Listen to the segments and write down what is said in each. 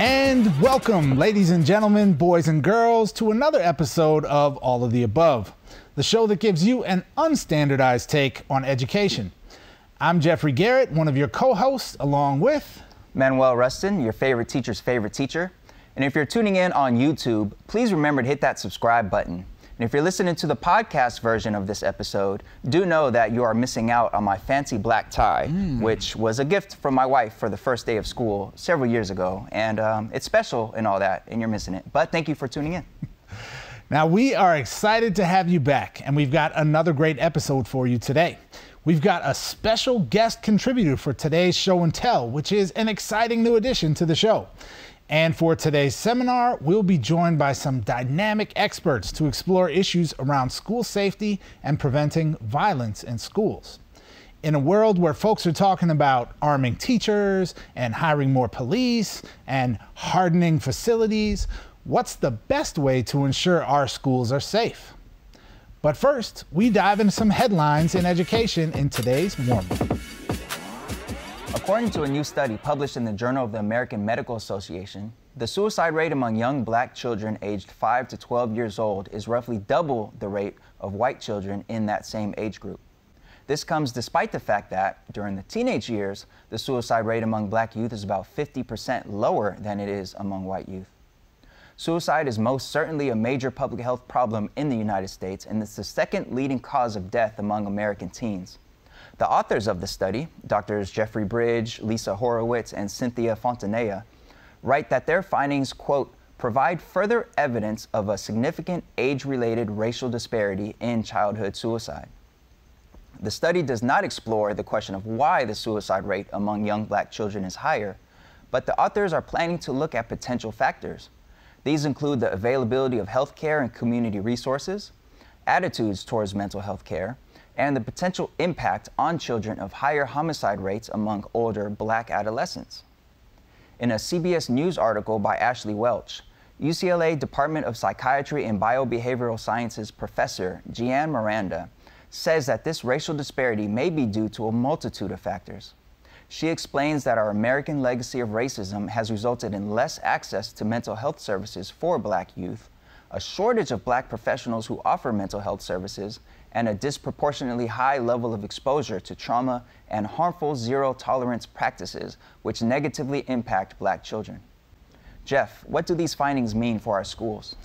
And welcome, ladies and gentlemen, boys and girls, to another episode of All of the Above, the show that gives you an unstandardized take on education. I'm Jeffrey Garrett, one of your co hosts, along with Manuel Rustin, your favorite teacher's favorite teacher. And if you're tuning in on YouTube, please remember to hit that subscribe button. And if you're listening to the podcast version of this episode, do know that you are missing out on my fancy black tie, mm. which was a gift from my wife for the first day of school several years ago. And um, it's special and all that, and you're missing it. But thank you for tuning in. Now, we are excited to have you back, and we've got another great episode for you today. We've got a special guest contributor for today's show and tell, which is an exciting new addition to the show. And for today's seminar, we'll be joined by some dynamic experts to explore issues around school safety and preventing violence in schools. In a world where folks are talking about arming teachers and hiring more police and hardening facilities, what's the best way to ensure our schools are safe? But first, we dive into some headlines in education in today's warm up. According to a new study published in the Journal of the American Medical Association, the suicide rate among young black children aged 5 to 12 years old is roughly double the rate of white children in that same age group. This comes despite the fact that during the teenage years, the suicide rate among black youth is about 50% lower than it is among white youth. Suicide is most certainly a major public health problem in the United States, and it's the second leading cause of death among American teens. The authors of the study, Drs. Jeffrey Bridge, Lisa Horowitz, and Cynthia Fontanella, write that their findings, quote, provide further evidence of a significant age related racial disparity in childhood suicide. The study does not explore the question of why the suicide rate among young black children is higher, but the authors are planning to look at potential factors. These include the availability of health care and community resources, attitudes towards mental health care, and the potential impact on children of higher homicide rates among older black adolescents. In a CBS News article by Ashley Welch, UCLA Department of Psychiatry and Biobehavioral Sciences professor Jeanne Miranda says that this racial disparity may be due to a multitude of factors. She explains that our American legacy of racism has resulted in less access to mental health services for black youth, a shortage of black professionals who offer mental health services, and a disproportionately high level of exposure to trauma and harmful zero tolerance practices which negatively impact black children. Jeff, what do these findings mean for our schools?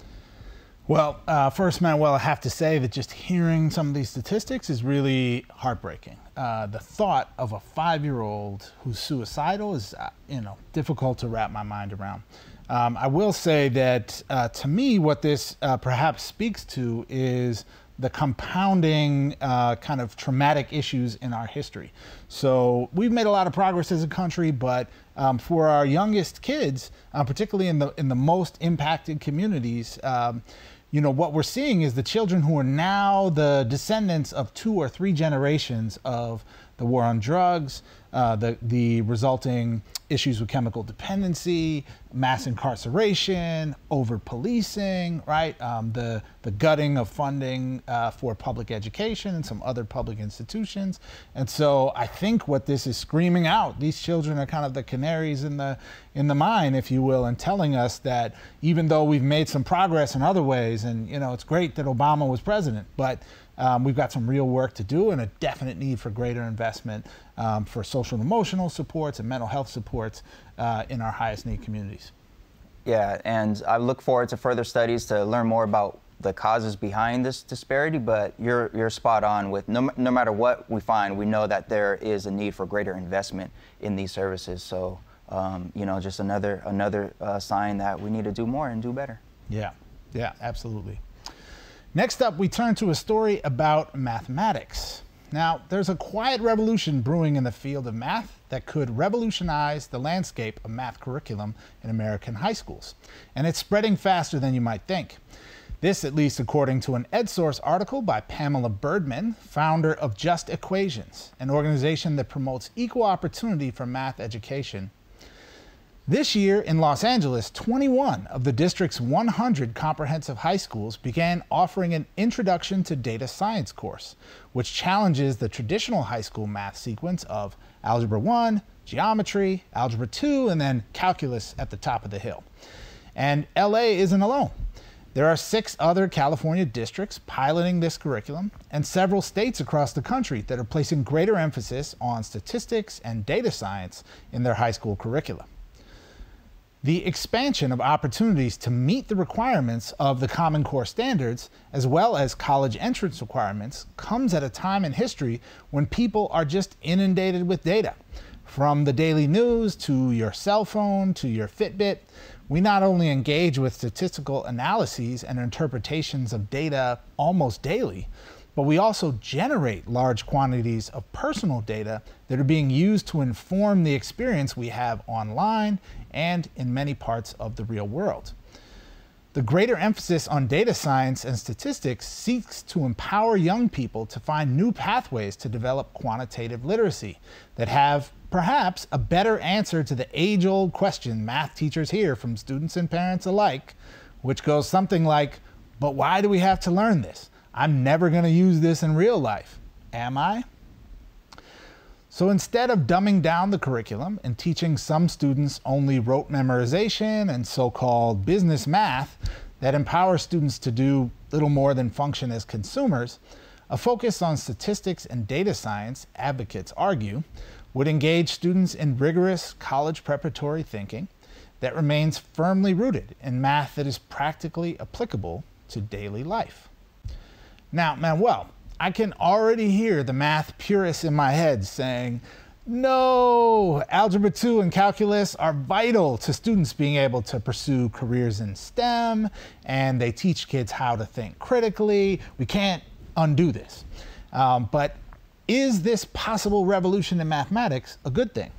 Well, uh, first, Manuel, I have to say that just hearing some of these statistics is really heartbreaking. Uh, the thought of a five-year-old who's suicidal is, uh, you know, difficult to wrap my mind around. Um, I will say that uh, to me, what this uh, perhaps speaks to is the compounding uh, kind of traumatic issues in our history. So we've made a lot of progress as a country, but um, for our youngest kids, uh, particularly in the in the most impacted communities, um, you know what we're seeing is the children who are now the descendants of two or three generations of the war on drugs, uh, the the resulting issues with chemical dependency, mass incarceration, over policing, right? Um, the the gutting of funding uh, for public education and some other public institutions. And so I think what this is screaming out, these children are kind of the canaries in the in the mine, if you will, and telling us that even though we've made some progress in other ways, and you know it's great that Obama was president, but um, we've got some real work to do and a definite need for greater investment um, for social and emotional supports and mental health supports uh, in our highest need communities. Yeah, and I look forward to further studies to learn more about the causes behind this disparity, but you're, you're spot on with no, no matter what we find, we know that there is a need for greater investment in these services. So, um, you know, just another, another uh, sign that we need to do more and do better. Yeah, yeah, absolutely. Next up, we turn to a story about mathematics. Now, there's a quiet revolution brewing in the field of math that could revolutionize the landscape of math curriculum in American high schools. And it's spreading faster than you might think. This, at least according to an EdSource article by Pamela Burdman, founder of Just Equations, an organization that promotes equal opportunity for math education This year in Los Angeles, 21 of the district's 100 comprehensive high schools began offering an Introduction to Data Science course, which challenges the traditional high school math sequence of Algebra 1, Geometry, Algebra 2, and then Calculus at the top of the hill. And LA isn't alone. There are six other California districts piloting this curriculum, and several states across the country that are placing greater emphasis on statistics and data science in their high school curricula. The expansion of opportunities to meet the requirements of the Common Core standards, as well as college entrance requirements, comes at a time in history when people are just inundated with data. From the daily news to your cell phone to your Fitbit, we not only engage with statistical analyses and interpretations of data almost daily, but we also generate large quantities of personal data that are being used to inform the experience we have online and in many parts of the real world. The greater emphasis on data science and statistics seeks to empower young people to find new pathways to develop quantitative literacy that have perhaps a better answer to the age old question math teachers hear from students and parents alike, which goes something like, But why do we have to learn this? I'm never going to use this in real life. Am I? So instead of dumbing down the curriculum and teaching some students only rote memorization and so called business math that empowers students to do little more than function as consumers, a focus on statistics and data science, advocates argue, would engage students in rigorous college preparatory thinking that remains firmly rooted in math that is practically applicable to daily life. Now, Manuel, I can already hear the math purists in my head saying, no, Algebra 2 and Calculus are vital to students being able to pursue careers in STEM, and they teach kids how to think critically. We can't undo this. Um, but is this possible revolution in mathematics a good thing?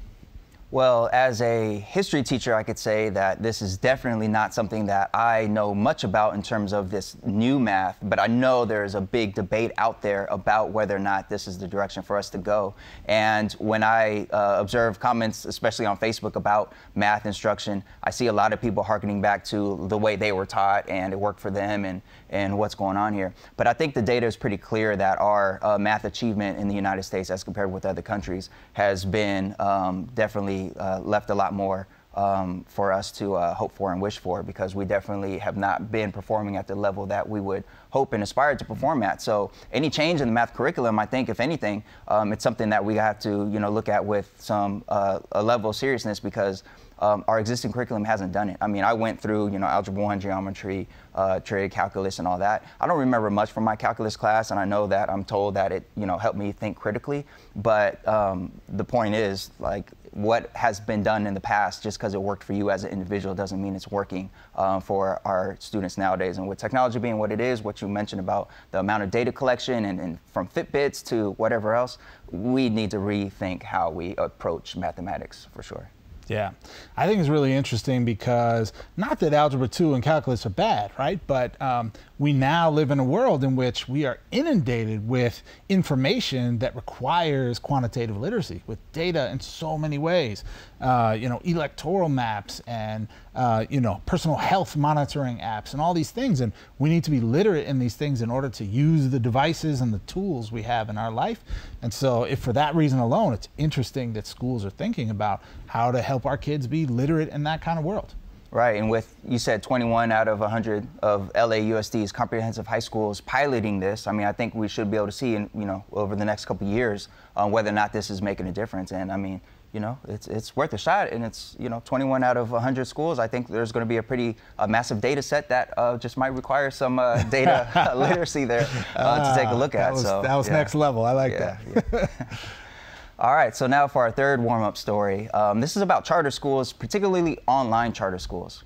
Well, as a history teacher, I could say that this is definitely not something that I know much about in terms of this new math, but I know there's a big debate out there about whether or not this is the direction for us to go. And when I uh, observe comments, especially on Facebook, about math instruction, I see a lot of people harkening back to the way they were taught and it worked for them and, and what's going on here. But I think the data is pretty clear that our uh, math achievement in the United States, as compared with other countries, has been um, definitely uh, left a lot more um, for us to uh, hope for and wish for because we definitely have not been performing at the level that we would hope and aspire to perform at. So any change in the math curriculum, I think, if anything, um, it's something that we have to you know look at with some uh, a level of seriousness because um, our existing curriculum hasn't done it. I mean, I went through, you know, algebra one, geometry, uh, trig, calculus, and all that. I don't remember much from my calculus class, and I know that I'm told that it, you know, helped me think critically. But um, the point is, like, what has been done in the past, just because it worked for you as an individual, doesn't mean it's working uh, for our students nowadays. And with technology being what it is, what you mentioned about the amount of data collection and, and from Fitbits to whatever else, we need to rethink how we approach mathematics for sure. Yeah, I think it's really interesting because not that algebra 2 and calculus are bad, right? But um, we now live in a world in which we are inundated with information that requires quantitative literacy, with data in so many ways. Uh, you know, electoral maps and uh, you know personal health monitoring apps and all these things, and we need to be literate in these things in order to use the devices and the tools we have in our life. And so, if for that reason alone, it's interesting that schools are thinking about how to help our kids be literate in that kind of world. Right, and with you said 21 out of 100 of LAUSD's comprehensive high schools piloting this, I mean, I think we should be able to see, in, you know, over the next couple years, uh, whether or not this is making a difference. And I mean, you know, it's it's worth a shot, and it's you know, 21 out of 100 schools. I think there's going to be a pretty uh, massive data set that uh, just might require some uh, data literacy there uh, to take a look at. That was, so that was yeah. next level. I like yeah, that. Yeah. All right, so now for our third warm up story. Um, this is about charter schools, particularly online charter schools.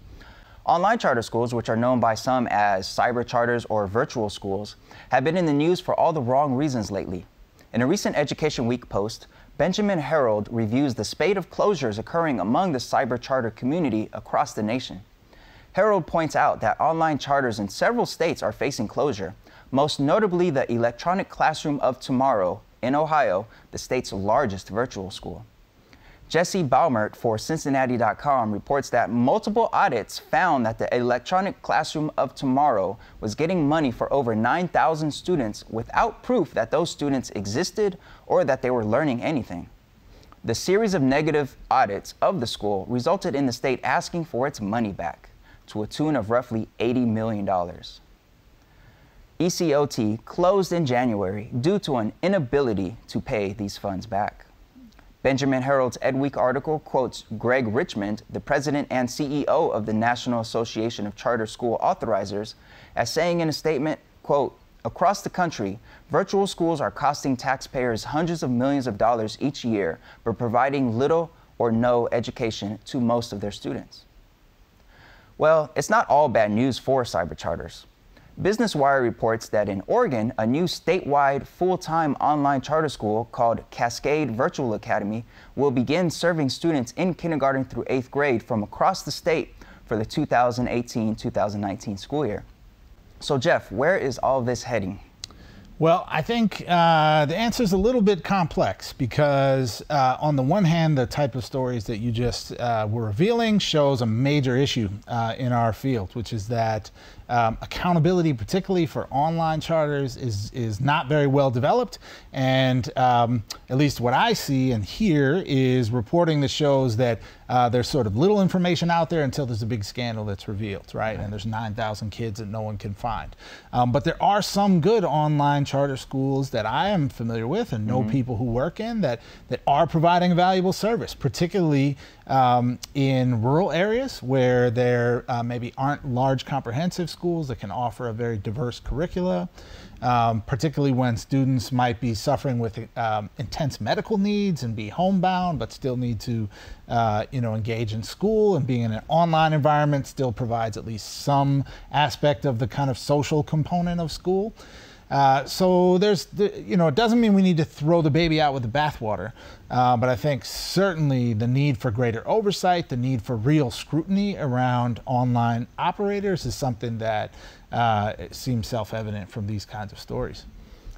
Online charter schools, which are known by some as cyber charters or virtual schools, have been in the news for all the wrong reasons lately. In a recent Education Week post, Benjamin Herold reviews the spate of closures occurring among the cyber charter community across the nation. Herold points out that online charters in several states are facing closure, most notably the Electronic Classroom of Tomorrow in Ohio, the state's largest virtual school. Jessie Balmert for Cincinnati.com reports that multiple audits found that the electronic classroom of tomorrow was getting money for over 9,000 students without proof that those students existed or that they were learning anything. The series of negative audits of the school resulted in the state asking for its money back to a tune of roughly $80 million. ECOT closed in January due to an inability to pay these funds back. Benjamin Herold's Edweek article quotes Greg Richmond, the president and CEO of the National Association of Charter School Authorizers, as saying in a statement, quote, Across the country, virtual schools are costing taxpayers hundreds of millions of dollars each year, but providing little or no education to most of their students. Well, it's not all bad news for cyber charters. Business Wire reports that in Oregon, a new statewide full time online charter school called Cascade Virtual Academy will begin serving students in kindergarten through eighth grade from across the state for the 2018 2019 school year. So, Jeff, where is all this heading? Well, I think uh, the answer is a little bit complex because, uh, on the one hand, the type of stories that you just uh, were revealing shows a major issue uh, in our field, which is that um, accountability, particularly for online charters, is is not very well developed. And um, at least what I see and hear is reporting that shows that uh, there's sort of little information out there until there's a big scandal that's revealed, right? right. And there's 9,000 kids that no one can find. Um, but there are some good online charter schools that I am familiar with and know mm-hmm. people who work in that that are providing a valuable service, particularly um, in rural areas where there uh, maybe aren't large comprehensive schools that can offer a very diverse curricula, um, particularly when students might be suffering with um, intense medical needs and be homebound, but still need to, uh, you know, engage in school and being in an online environment still provides at least some aspect of the kind of social component of school. Uh, so there's, you know, it doesn't mean we need to throw the baby out with the bathwater, uh, but I think certainly the need for greater oversight, the need for real scrutiny around online operators is something that uh, seems self-evident from these kinds of stories.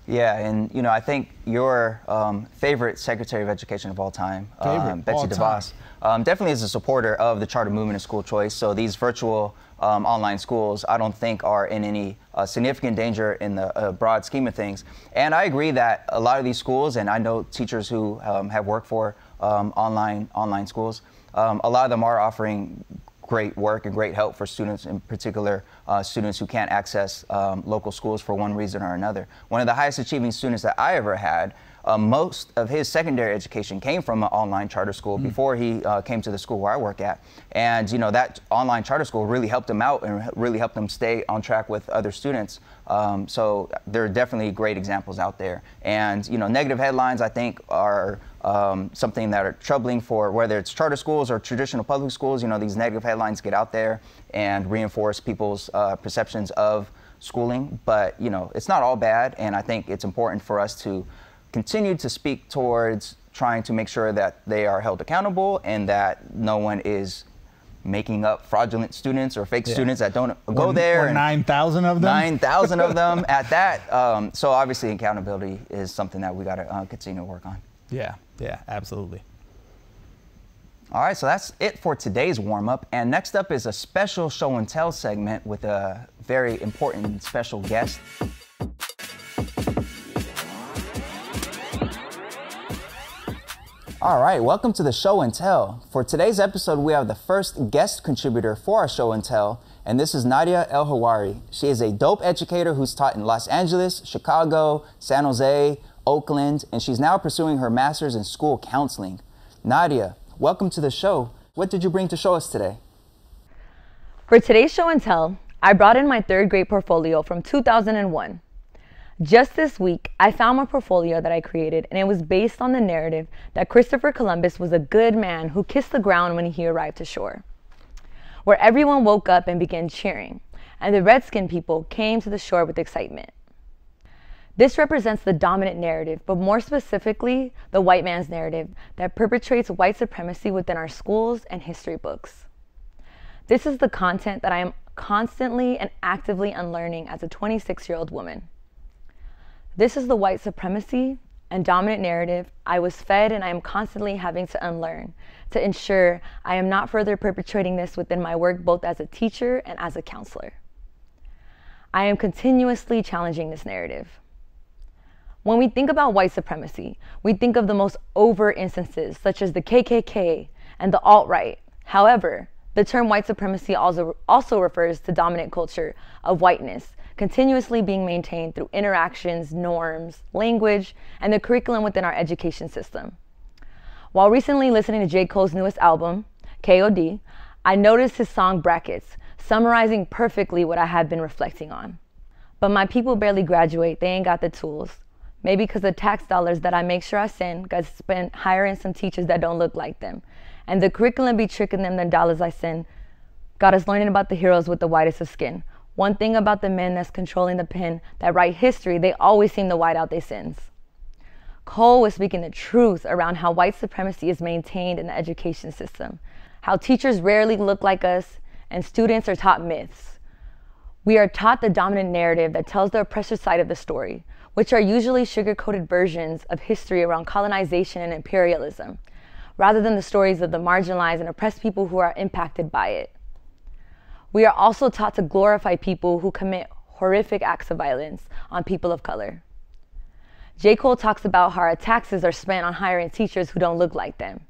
Yeah, and you know, I think your um, favorite Secretary of Education of all time, um, Betsy all DeVos, um, definitely is a supporter of the charter movement of school choice. So these virtual um, online schools, I don't think are in any uh, significant danger in the uh, broad scheme of things. And I agree that a lot of these schools, and I know teachers who um, have worked for um, online online schools, um, a lot of them are offering great work and great help for students, in particular uh, students who can't access um, local schools for one reason or another. One of the highest achieving students that I ever had uh, most of his secondary education came from an online charter school mm. before he uh, came to the school where I work at. And, you know, that online charter school really helped him out and really helped him stay on track with other students. Um, so there are definitely great examples out there. And, you know, negative headlines, I think, are um, something that are troubling for whether it's charter schools or traditional public schools. You know, these negative headlines get out there and reinforce people's uh, perceptions of schooling. But, you know, it's not all bad. And I think it's important for us to continued to speak towards trying to make sure that they are held accountable and that no one is making up fraudulent students or fake yeah. students that don't go or, there. Or 9,000 of them? 9,000 of them at that. Um, so obviously accountability is something that we got to uh, continue to work on. Yeah, yeah, absolutely. All right, so that's it for today's warm up. And next up is a special show and tell segment with a very important special guest. All right, welcome to the show and tell. For today's episode, we have the first guest contributor for our show and tell, and this is Nadia Elhawary. She is a dope educator who's taught in Los Angeles, Chicago, San Jose, Oakland, and she's now pursuing her master's in school counseling. Nadia, welcome to the show. What did you bring to show us today? For today's show and tell, I brought in my third grade portfolio from 2001. Just this week, I found my portfolio that I created, and it was based on the narrative that Christopher Columbus was a good man who kissed the ground when he arrived to shore, where everyone woke up and began cheering, and the redskin people came to the shore with excitement. This represents the dominant narrative, but more specifically, the white man's narrative that perpetrates white supremacy within our schools and history books. This is the content that I am constantly and actively unlearning as a 26 year old woman. This is the white supremacy and dominant narrative I was fed and I am constantly having to unlearn to ensure I am not further perpetrating this within my work both as a teacher and as a counselor. I am continuously challenging this narrative. When we think about white supremacy, we think of the most overt instances, such as the KKK and the alt right. However, the term white supremacy also, also refers to dominant culture of whiteness, continuously being maintained through interactions, norms, language, and the curriculum within our education system. While recently listening to J. Cole's newest album, KOD, I noticed his song Brackets, summarizing perfectly what I had been reflecting on. But my people barely graduate, they ain't got the tools. Maybe because the tax dollars that I make sure I send got spent hiring some teachers that don't look like them. And the curriculum be tricking them the dollars I send got us learning about the heroes with the whitest of skin. One thing about the men that's controlling the pen that write history, they always seem to white out their sins. Cole was speaking the truth around how white supremacy is maintained in the education system, how teachers rarely look like us, and students are taught myths. We are taught the dominant narrative that tells the oppressor side of the story, which are usually sugar coated versions of history around colonization and imperialism, rather than the stories of the marginalized and oppressed people who are impacted by it. We are also taught to glorify people who commit horrific acts of violence on people of color. J. Cole talks about how our taxes are spent on hiring teachers who don't look like them,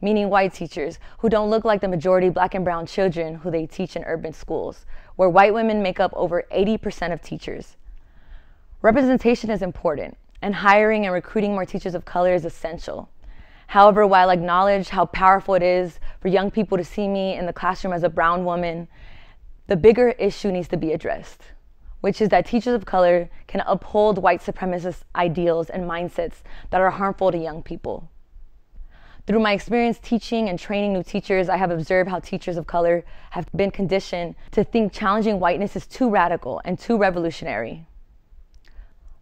meaning white teachers who don't look like the majority black and brown children who they teach in urban schools, where white women make up over 80% of teachers. Representation is important, and hiring and recruiting more teachers of color is essential. However, while I acknowledge how powerful it is for young people to see me in the classroom as a brown woman, the bigger issue needs to be addressed, which is that teachers of color can uphold white supremacist ideals and mindsets that are harmful to young people. Through my experience teaching and training new teachers, I have observed how teachers of color have been conditioned to think challenging whiteness is too radical and too revolutionary.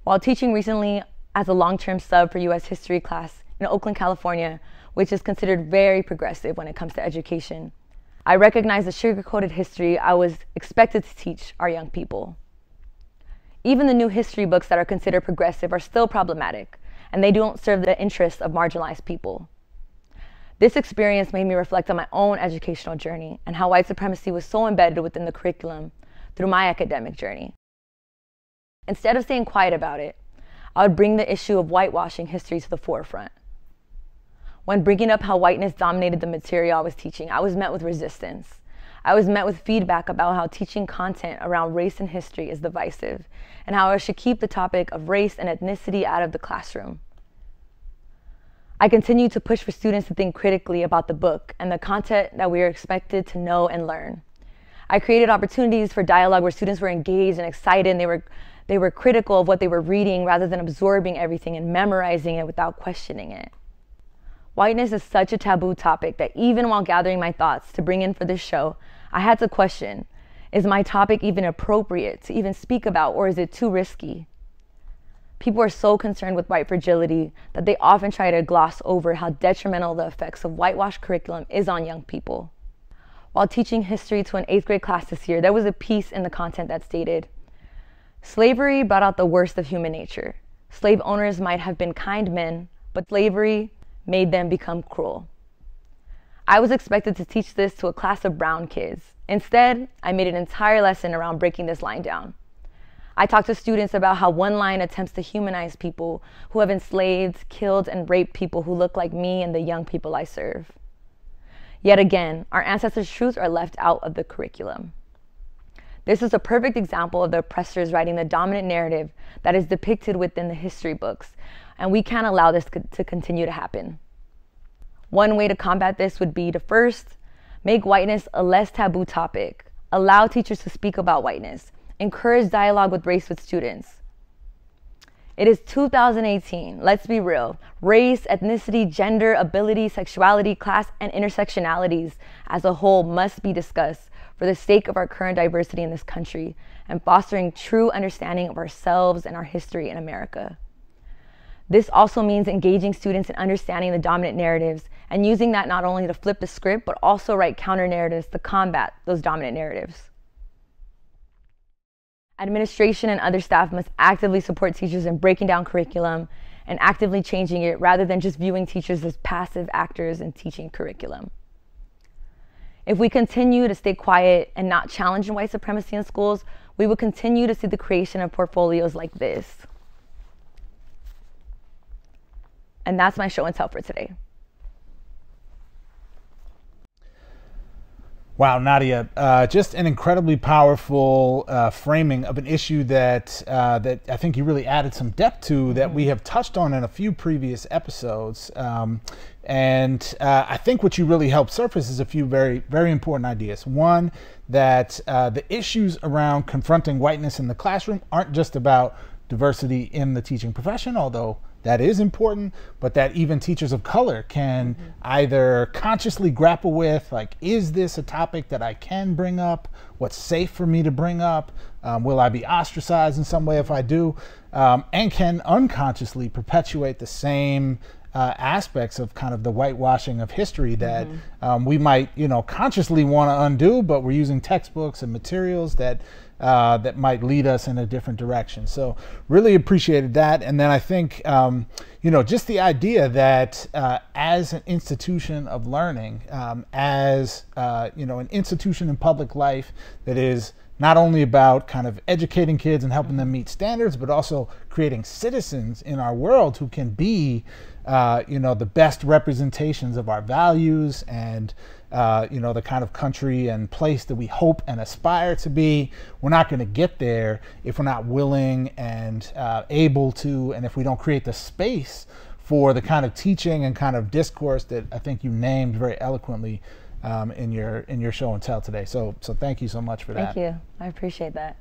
While teaching recently as a long term sub for US history class in Oakland, California, which is considered very progressive when it comes to education, I recognize the sugar coated history I was expected to teach our young people. Even the new history books that are considered progressive are still problematic, and they don't serve the interests of marginalized people. This experience made me reflect on my own educational journey and how white supremacy was so embedded within the curriculum through my academic journey. Instead of staying quiet about it, I would bring the issue of whitewashing history to the forefront. When bringing up how whiteness dominated the material I was teaching, I was met with resistance. I was met with feedback about how teaching content around race and history is divisive, and how I should keep the topic of race and ethnicity out of the classroom. I continue to push for students to think critically about the book and the content that we are expected to know and learn. I created opportunities for dialogue where students were engaged and excited and they were they were critical of what they were reading rather than absorbing everything and memorizing it without questioning it. Whiteness is such a taboo topic that even while gathering my thoughts to bring in for this show, I had to question is my topic even appropriate to even speak about, or is it too risky? People are so concerned with white fragility that they often try to gloss over how detrimental the effects of whitewash curriculum is on young people. While teaching history to an eighth grade class this year, there was a piece in the content that stated Slavery brought out the worst of human nature. Slave owners might have been kind men, but slavery made them become cruel. I was expected to teach this to a class of brown kids. Instead, I made an entire lesson around breaking this line down. I talked to students about how one line attempts to humanize people who have enslaved, killed, and raped people who look like me and the young people I serve. Yet again, our ancestors' truths are left out of the curriculum. This is a perfect example of the oppressors writing the dominant narrative that is depicted within the history books, and we can't allow this to continue to happen. One way to combat this would be to first make whiteness a less taboo topic, allow teachers to speak about whiteness, encourage dialogue with race with students. It is 2018. Let's be real. Race, ethnicity, gender, ability, sexuality, class, and intersectionalities as a whole must be discussed for the sake of our current diversity in this country and fostering true understanding of ourselves and our history in America. This also means engaging students in understanding the dominant narratives and using that not only to flip the script, but also write counter narratives to combat those dominant narratives. Administration and other staff must actively support teachers in breaking down curriculum and actively changing it rather than just viewing teachers as passive actors in teaching curriculum. If we continue to stay quiet and not challenge white supremacy in schools, we will continue to see the creation of portfolios like this. And that's my show and tell for today. Wow, Nadia, uh, just an incredibly powerful uh, framing of an issue that uh, that I think you really added some depth to that we have touched on in a few previous episodes. Um, and uh, I think what you really helped surface is a few very very important ideas. One, that uh, the issues around confronting whiteness in the classroom aren't just about diversity in the teaching profession, although that is important, but that even teachers of color can mm-hmm. either consciously grapple with, like, is this a topic that I can bring up? What's safe for me to bring up? Um, will I be ostracized in some way if I do? Um, and can unconsciously perpetuate the same uh, aspects of kind of the whitewashing of history that mm-hmm. um, we might, you know, consciously want to undo, but we're using textbooks and materials that uh, that might lead us in a different direction. So really appreciated that. And then I think, um, you know, just the idea that uh, as an institution of learning, um, as, uh, you know, an institution in public life that is not only about kind of educating kids and helping them meet standards, but also creating citizens in our world who can be, uh, you know, the best representations of our values and uh, you know, the kind of country and place that we hope and aspire to be. We're not going to get there if we're not willing and uh, able to, and if we don't create the space for the kind of teaching and kind of discourse that I think you named very eloquently um, in your in your show and tell today. So so thank you so much for that. Thank you. I appreciate that.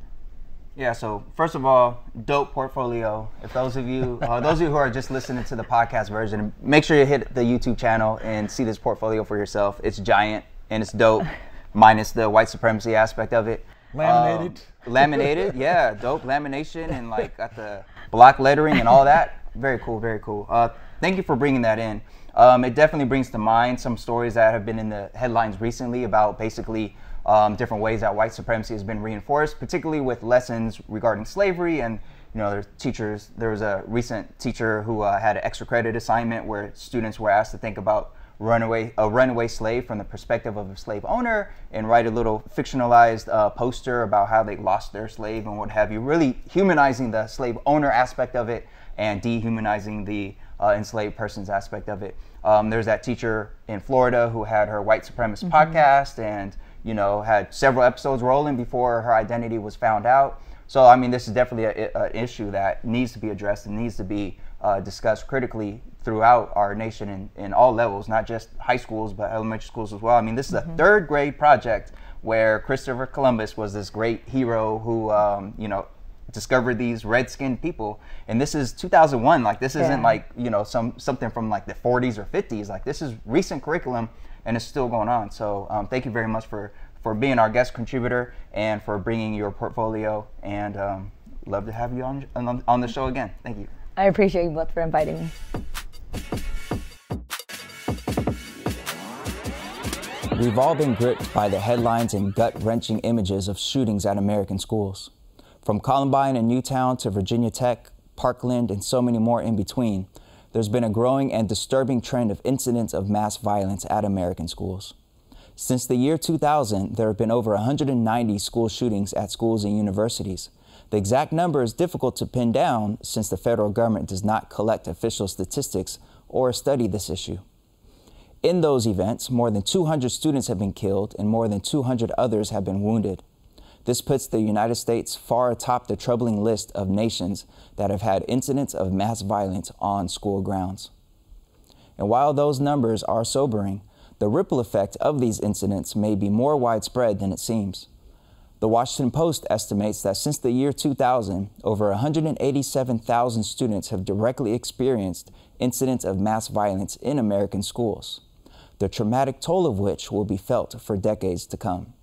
Yeah. So first of all, dope portfolio. If those of you, uh, those of you who are just listening to the podcast version, make sure you hit the YouTube channel and see this portfolio for yourself. It's giant and it's dope, minus the white supremacy aspect of it. Laminated. Um, laminated. Yeah. Dope lamination and like got the block lettering and all that. Very cool. Very cool. Uh, thank you for bringing that in. Um, it definitely brings to mind some stories that have been in the headlines recently about basically um, different ways that white supremacy has been reinforced, particularly with lessons regarding slavery and you know, there's teachers. There was a recent teacher who uh, had an extra credit assignment where students were asked to think about runaway a runaway slave from the perspective of a slave owner and write a little fictionalized uh, poster about how they lost their slave and what have you. Really humanizing the slave owner aspect of it and dehumanizing the uh, enslaved persons aspect of it. Um, there's that teacher in Florida who had her white supremacist mm-hmm. podcast and you know, had several episodes rolling before her identity was found out. So, I mean, this is definitely an issue that needs to be addressed and needs to be uh, discussed critically throughout our nation in, in all levels, not just high schools, but elementary schools as well. I mean, this is a mm-hmm. third grade project where Christopher Columbus was this great hero who, um, you know, discovered these red-skinned people and this is 2001 like this isn't like you know some something from like the 40s or 50s like this is recent curriculum and it's still going on. So um, thank you very much for for being our guest contributor and for bringing your portfolio. And um, love to have you on, on on the show again. Thank you. I appreciate you both for inviting me. We've all been gripped by the headlines and gut wrenching images of shootings at American schools. From Columbine and Newtown to Virginia Tech, Parkland, and so many more in between, there's been a growing and disturbing trend of incidents of mass violence at American schools. Since the year 2000, there have been over 190 school shootings at schools and universities. The exact number is difficult to pin down since the federal government does not collect official statistics or study this issue. In those events, more than 200 students have been killed and more than 200 others have been wounded. This puts the United States far atop the troubling list of nations that have had incidents of mass violence on school grounds. And while those numbers are sobering, the ripple effect of these incidents may be more widespread than it seems. The Washington Post estimates that since the year 2000, over 187,000 students have directly experienced incidents of mass violence in American schools, the traumatic toll of which will be felt for decades to come.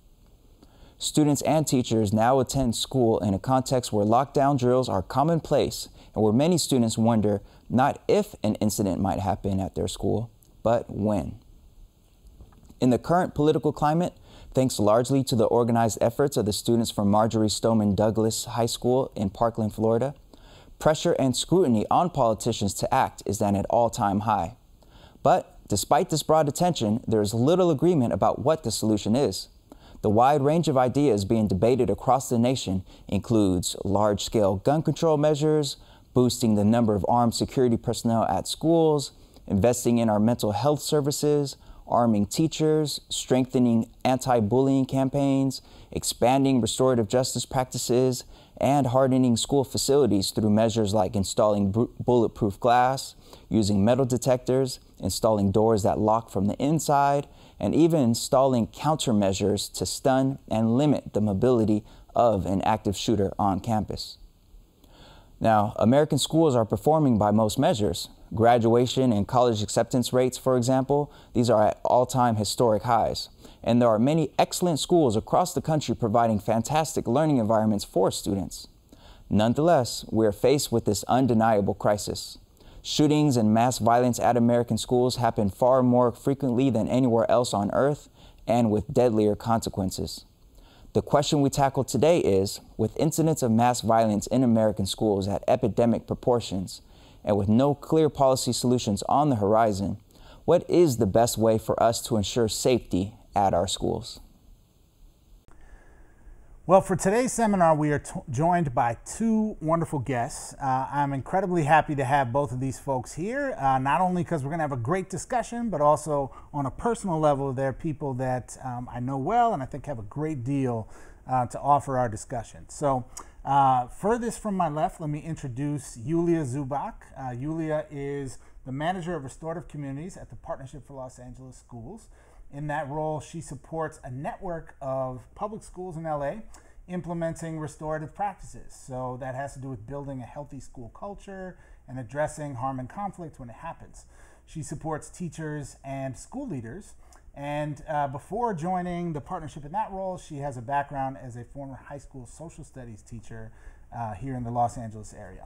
Students and teachers now attend school in a context where lockdown drills are commonplace and where many students wonder not if an incident might happen at their school, but when. In the current political climate, thanks largely to the organized efforts of the students from Marjory Stoneman Douglas High School in Parkland, Florida, pressure and scrutiny on politicians to act is at an all time high. But despite this broad attention, there is little agreement about what the solution is. The wide range of ideas being debated across the nation includes large scale gun control measures, boosting the number of armed security personnel at schools, investing in our mental health services, arming teachers, strengthening anti bullying campaigns, expanding restorative justice practices, and hardening school facilities through measures like installing bulletproof glass, using metal detectors, installing doors that lock from the inside, and even installing countermeasures to stun and limit the mobility of an active shooter on campus. Now, American schools are performing by most measures. Graduation and college acceptance rates, for example, these are at all time historic highs. And there are many excellent schools across the country providing fantastic learning environments for students. Nonetheless, we are faced with this undeniable crisis. Shootings and mass violence at American schools happen far more frequently than anywhere else on earth and with deadlier consequences. The question we tackle today is with incidents of mass violence in American schools at epidemic proportions and with no clear policy solutions on the horizon, what is the best way for us to ensure safety at our schools? Well, for today's seminar, we are joined by two wonderful guests. Uh, I'm incredibly happy to have both of these folks here, uh, not only because we're going to have a great discussion, but also on a personal level, they're people that um, I know well and I think have a great deal uh, to offer our discussion. So, uh, furthest from my left, let me introduce Julija Zubac. Uh, Julija is the manager of restorative communities at the Partnership for Los Angeles Schools. In that role, she supports a network of public schools in LA implementing restorative practices. So that has to do with building a healthy school culture and addressing harm and conflict when it happens. She supports teachers and school leaders. And uh, before joining the partnership in that role, she has a background as a former high school social studies teacher uh, here in the Los Angeles area.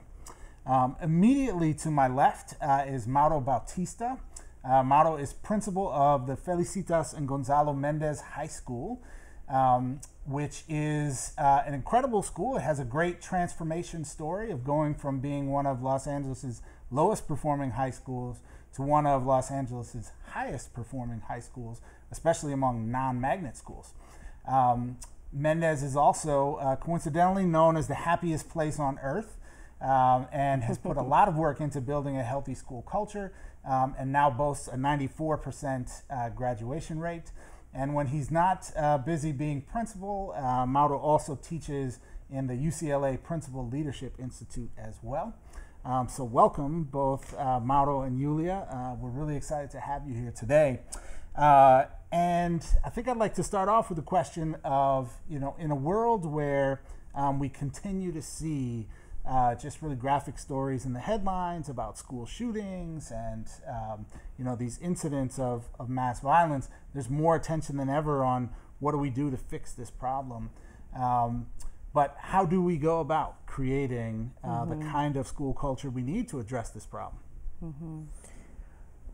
Um, immediately to my left uh, is Mauro Bautista. Uh, Mauro is principal of the Felicitas and Gonzalo Mendez High School, um, which is uh, an incredible school. It has a great transformation story of going from being one of Los Angeles's lowest performing high schools to one of Los Angeles's highest performing high schools, especially among non magnet schools. Um, Mendez is also uh, coincidentally known as the happiest place on earth um, and has put a lot of work into building a healthy school culture um, and now boasts a 94% uh, graduation rate. And when he's not uh, busy being principal, uh, Mauro also teaches in the UCLA Principal Leadership Institute as well. Um, so, welcome both uh, Mauro and Julija. Uh, we're really excited to have you here today. Uh, and I think I'd like to start off with the question of, you know, in a world where um, we continue to see uh, just really graphic stories in the headlines about school shootings and um, you know these incidents of, of mass violence. There's more attention than ever on what do we do to fix this problem. Um, but how do we go about creating uh, mm-hmm. the kind of school culture we need to address this problem? Mm-hmm.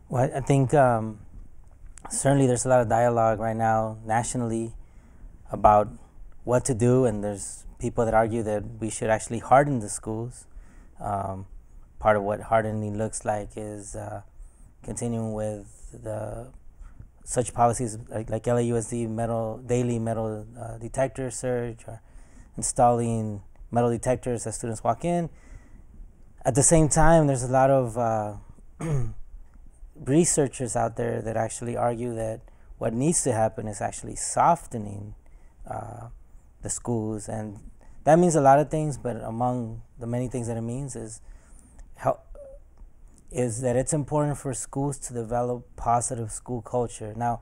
Well, I think um, certainly there's a lot of dialogue right now nationally about what to do, and there's people that argue that we should actually harden the schools. Um, part of what hardening looks like is uh, continuing with the such policies like, like LAUSD metal daily metal uh, detector search or installing metal detectors as students walk in. At the same time, there's a lot of uh, researchers out there that actually argue that what needs to happen is actually softening uh, the schools and that means a lot of things but among the many things that it means is how is that it's important for schools to develop positive school culture. Now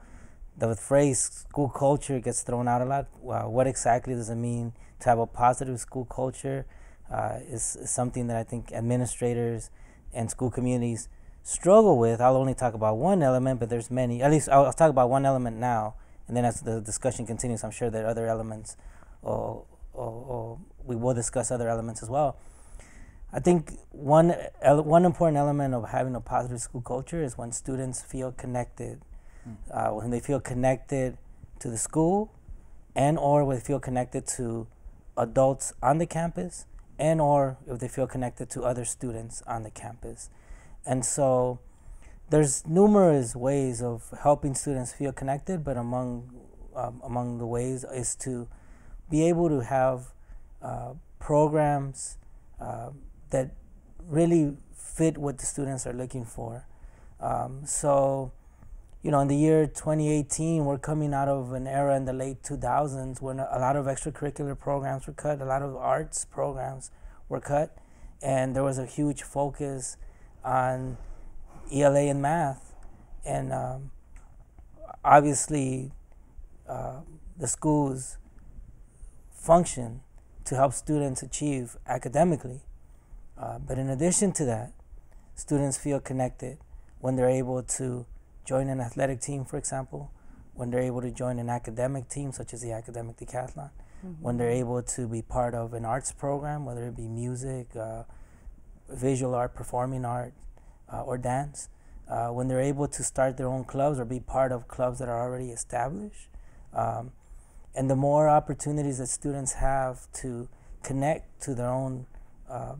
the phrase school culture gets thrown out a lot. What exactly does it mean to have a positive school culture? Uh, is, is something that i think administrators and school communities struggle with. I'll only talk about one element but there's many. At least i'll, I'll talk about one element now and then as the discussion continues i'm sure there are other elements or, or, or we will discuss other elements as well. I think one one important element of having a positive school culture is when students feel connected, mm. uh, when they feel connected to the school, and or when they feel connected to adults on the campus and or if they feel connected to other students on the campus. And so there's numerous ways of helping students feel connected, but among um, among the ways is to be able to have uh, programs uh, that really fit what the students are looking for. Um, so, you know, in the year 2018, we're coming out of an era in the late 2000s when a lot of extracurricular programs were cut, a lot of arts programs were cut, and there was a huge focus on ELA and math. And um, obviously, uh, the schools function to help students achieve academically. Uh, but in addition to that, students feel connected when they're able to join an athletic team, for example, when they're able to join an academic team, such as the academic decathlon, mm-hmm. when they're able to be part of an arts program, whether it be music, uh, visual art, performing art, uh, or dance, uh, when they're able to start their own clubs or be part of clubs that are already established. Um, and the more opportunities that students have to connect to their own uh,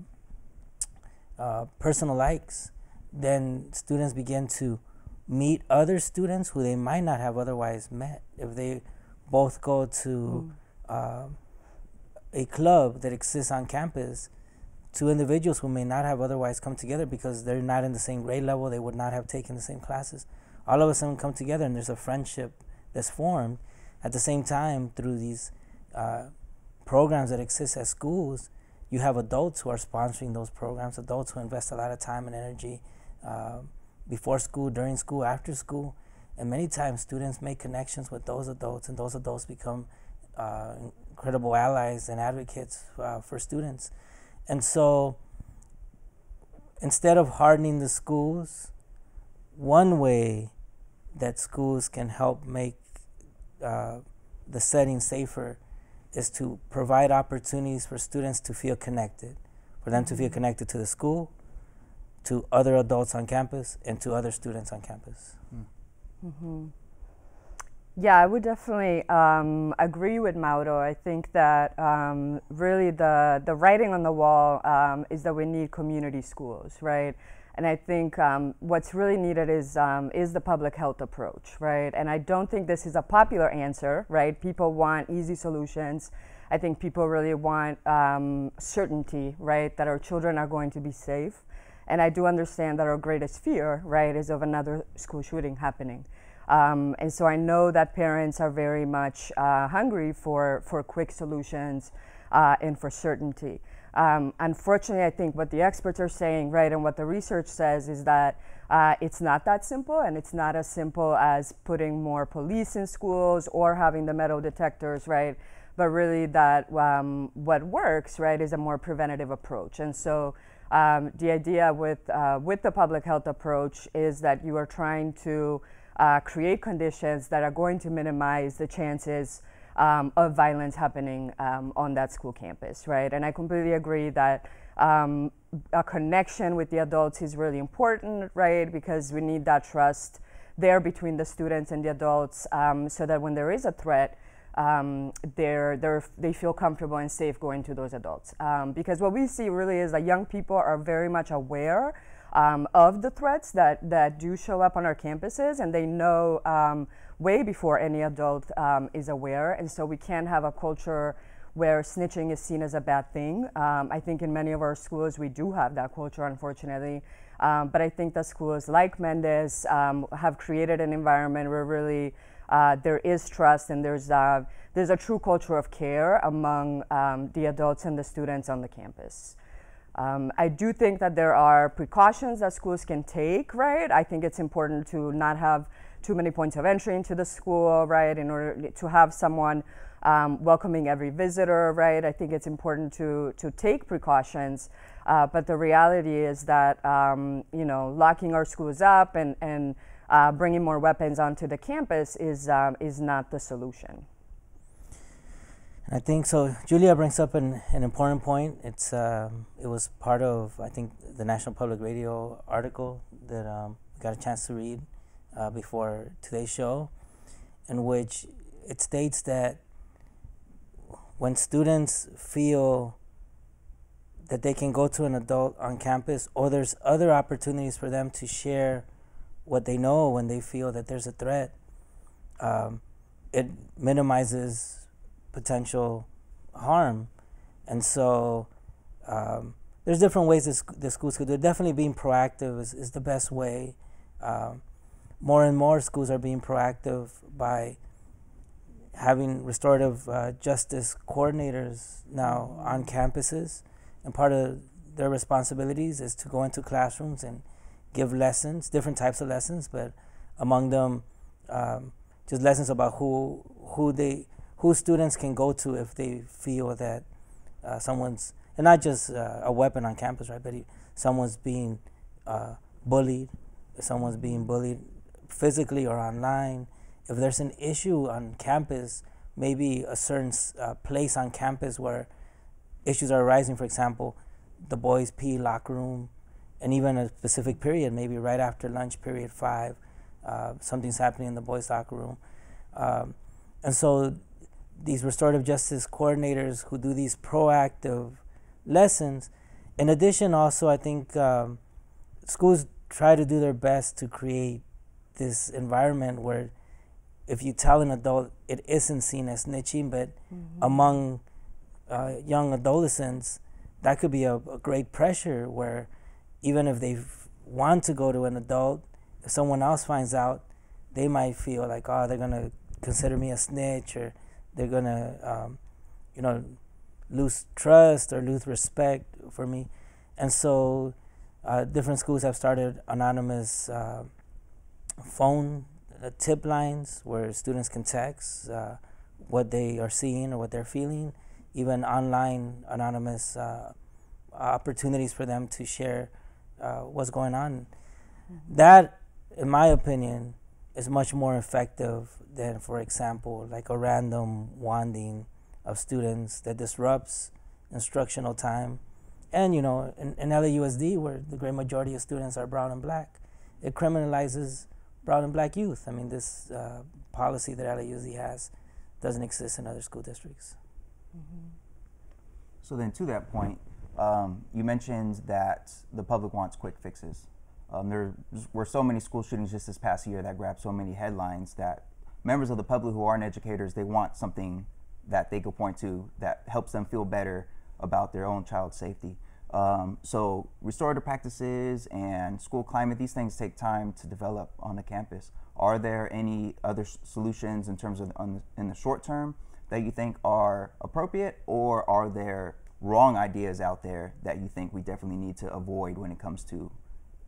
uh, personal likes, then students begin to meet other students who they might not have otherwise met if they both go to mm. uh, a club that exists on campus two individuals who may not have otherwise come together because they're not in the same grade level they would not have taken the same classes all of a sudden come together and there's a friendship that's formed at the same time, through these uh, programs that exist at schools, you have adults who are sponsoring those programs, adults who invest a lot of time and energy uh, before school, during school, after school. And many times students make connections with those adults, and those adults become uh, incredible allies and advocates uh, for students. And so instead of hardening the schools, one way that schools can help make uh, the setting safer is to provide opportunities for students to feel connected, for them to feel mm-hmm. connected to the school, to other adults on campus, and to other students on campus. Mm. Mm-hmm. Yeah, I would definitely um, agree with Mauro. I think that um, really the, the writing on the wall um, is that we need community schools, right? And I think um, what's really needed is um, is the public health approach, right? And I don't think this is a popular answer, right? People want easy solutions. I think people really want um, certainty, right? That our children are going to be safe. And I do understand that our greatest fear, right, is of another school shooting happening. Um, and so I know that parents are very much uh, hungry for, for quick solutions uh, and for certainty. Um, unfortunately, I think what the experts are saying, right, and what the research says is that uh, it's not that simple, and it's not as simple as putting more police in schools or having the metal detectors, right? But really, that um, what works, right, is a more preventative approach. And so, um, the idea with uh, with the public health approach is that you are trying to uh, create conditions that are going to minimize the chances um, of violence happening um, on that school campus, right? And I completely agree that um, a connection with the adults is really important, right? Because we need that trust there between the students and the adults um, so that when there is a threat, um, they're, they're, they feel comfortable and safe going to those adults. Um, because what we see really is that young people are very much aware um, of the threats that, that do show up on our campuses, and they know um, way before any adult um, is aware. And so we can't have a culture where snitching is seen as a bad thing. Um, I think in many of our schools we do have that culture, unfortunately. Um, but I think that schools like Mendez have created an environment where really uh, there is trust and there's a, there's a true culture of care among um, the adults and the students on the campus. Um, I do think that there are precautions that schools can take, right? I think it's important to not have too many points of entry into the school, right? In order to have someone um, welcoming every visitor, right? I think it's important to to take precautions, uh, but the reality is that um, you know locking our schools up and and uh, bringing more weapons onto the campus is um, is not the solution. I think so. Julija brings up an, an important point. It's um, it was part of I think the National Public Radio article that um, we got a chance to read uh, before today's show, in which it states that when students feel that they can go to an adult on campus, or there's other opportunities for them to share what they know when they feel that there's a threat. Um, it minimizes potential harm, and so um, there's different ways that the schools could do it. Definitely being proactive is, is the best way. Um, more and more schools are being proactive by having restorative uh, justice coordinators now on campuses, and part of their responsibilities is to go into classrooms and give lessons, different types of lessons, but among them, um, just lessons about who who they who students can go to if they feel that uh, someone's and not just uh, a weapon on campus, right? But someone's being uh, bullied, someone's being bullied physically or online. If there's an issue on campus, maybe a certain uh, place on campus where issues are arising, for example, the boys' P locker room, and even a specific period, maybe right after lunch, period five, uh, something's happening in the boys' locker room. Um, and so these restorative justice coordinators who do these proactive lessons. In addition, also, I think um, schools try to do their best to create this environment where if you tell an adult it isn't seen as snitching, but mm-hmm. among uh, young adolescents, that could be a, a, great pressure where even if they want to go to an adult, if someone else finds out, they might feel like, oh, they're going to consider me a snitch or they're going to, um, you know, lose trust or lose respect for me. And so uh, different schools have started anonymous uh, phone tip lines where students can text uh, what they are seeing or what they're feeling, even online anonymous uh, opportunities for them to share uh, what's going on. Mm-hmm. That, in my opinion, is much more effective than, for example, like a random wanding of students that disrupts instructional time. And, you know, in, in LAUSD, where the great majority of students are brown and black, it criminalizes brown and black youth. I mean, this uh, policy that LAUSD has doesn't exist in other school districts. Mm-hmm. So then, to that point, um, you mentioned that the public wants quick fixes. Um, there were so many school shootings just this past year that grabbed so many headlines that members of the public who aren't educators they want something that they could point to that helps them feel better about their own child safety. Um, so restorative practices and school climate, these things take time to develop on the campus. Are there any other solutions in terms of the, in the short term that you think are appropriate, or are there wrong ideas out there that you think we definitely need to avoid when it comes to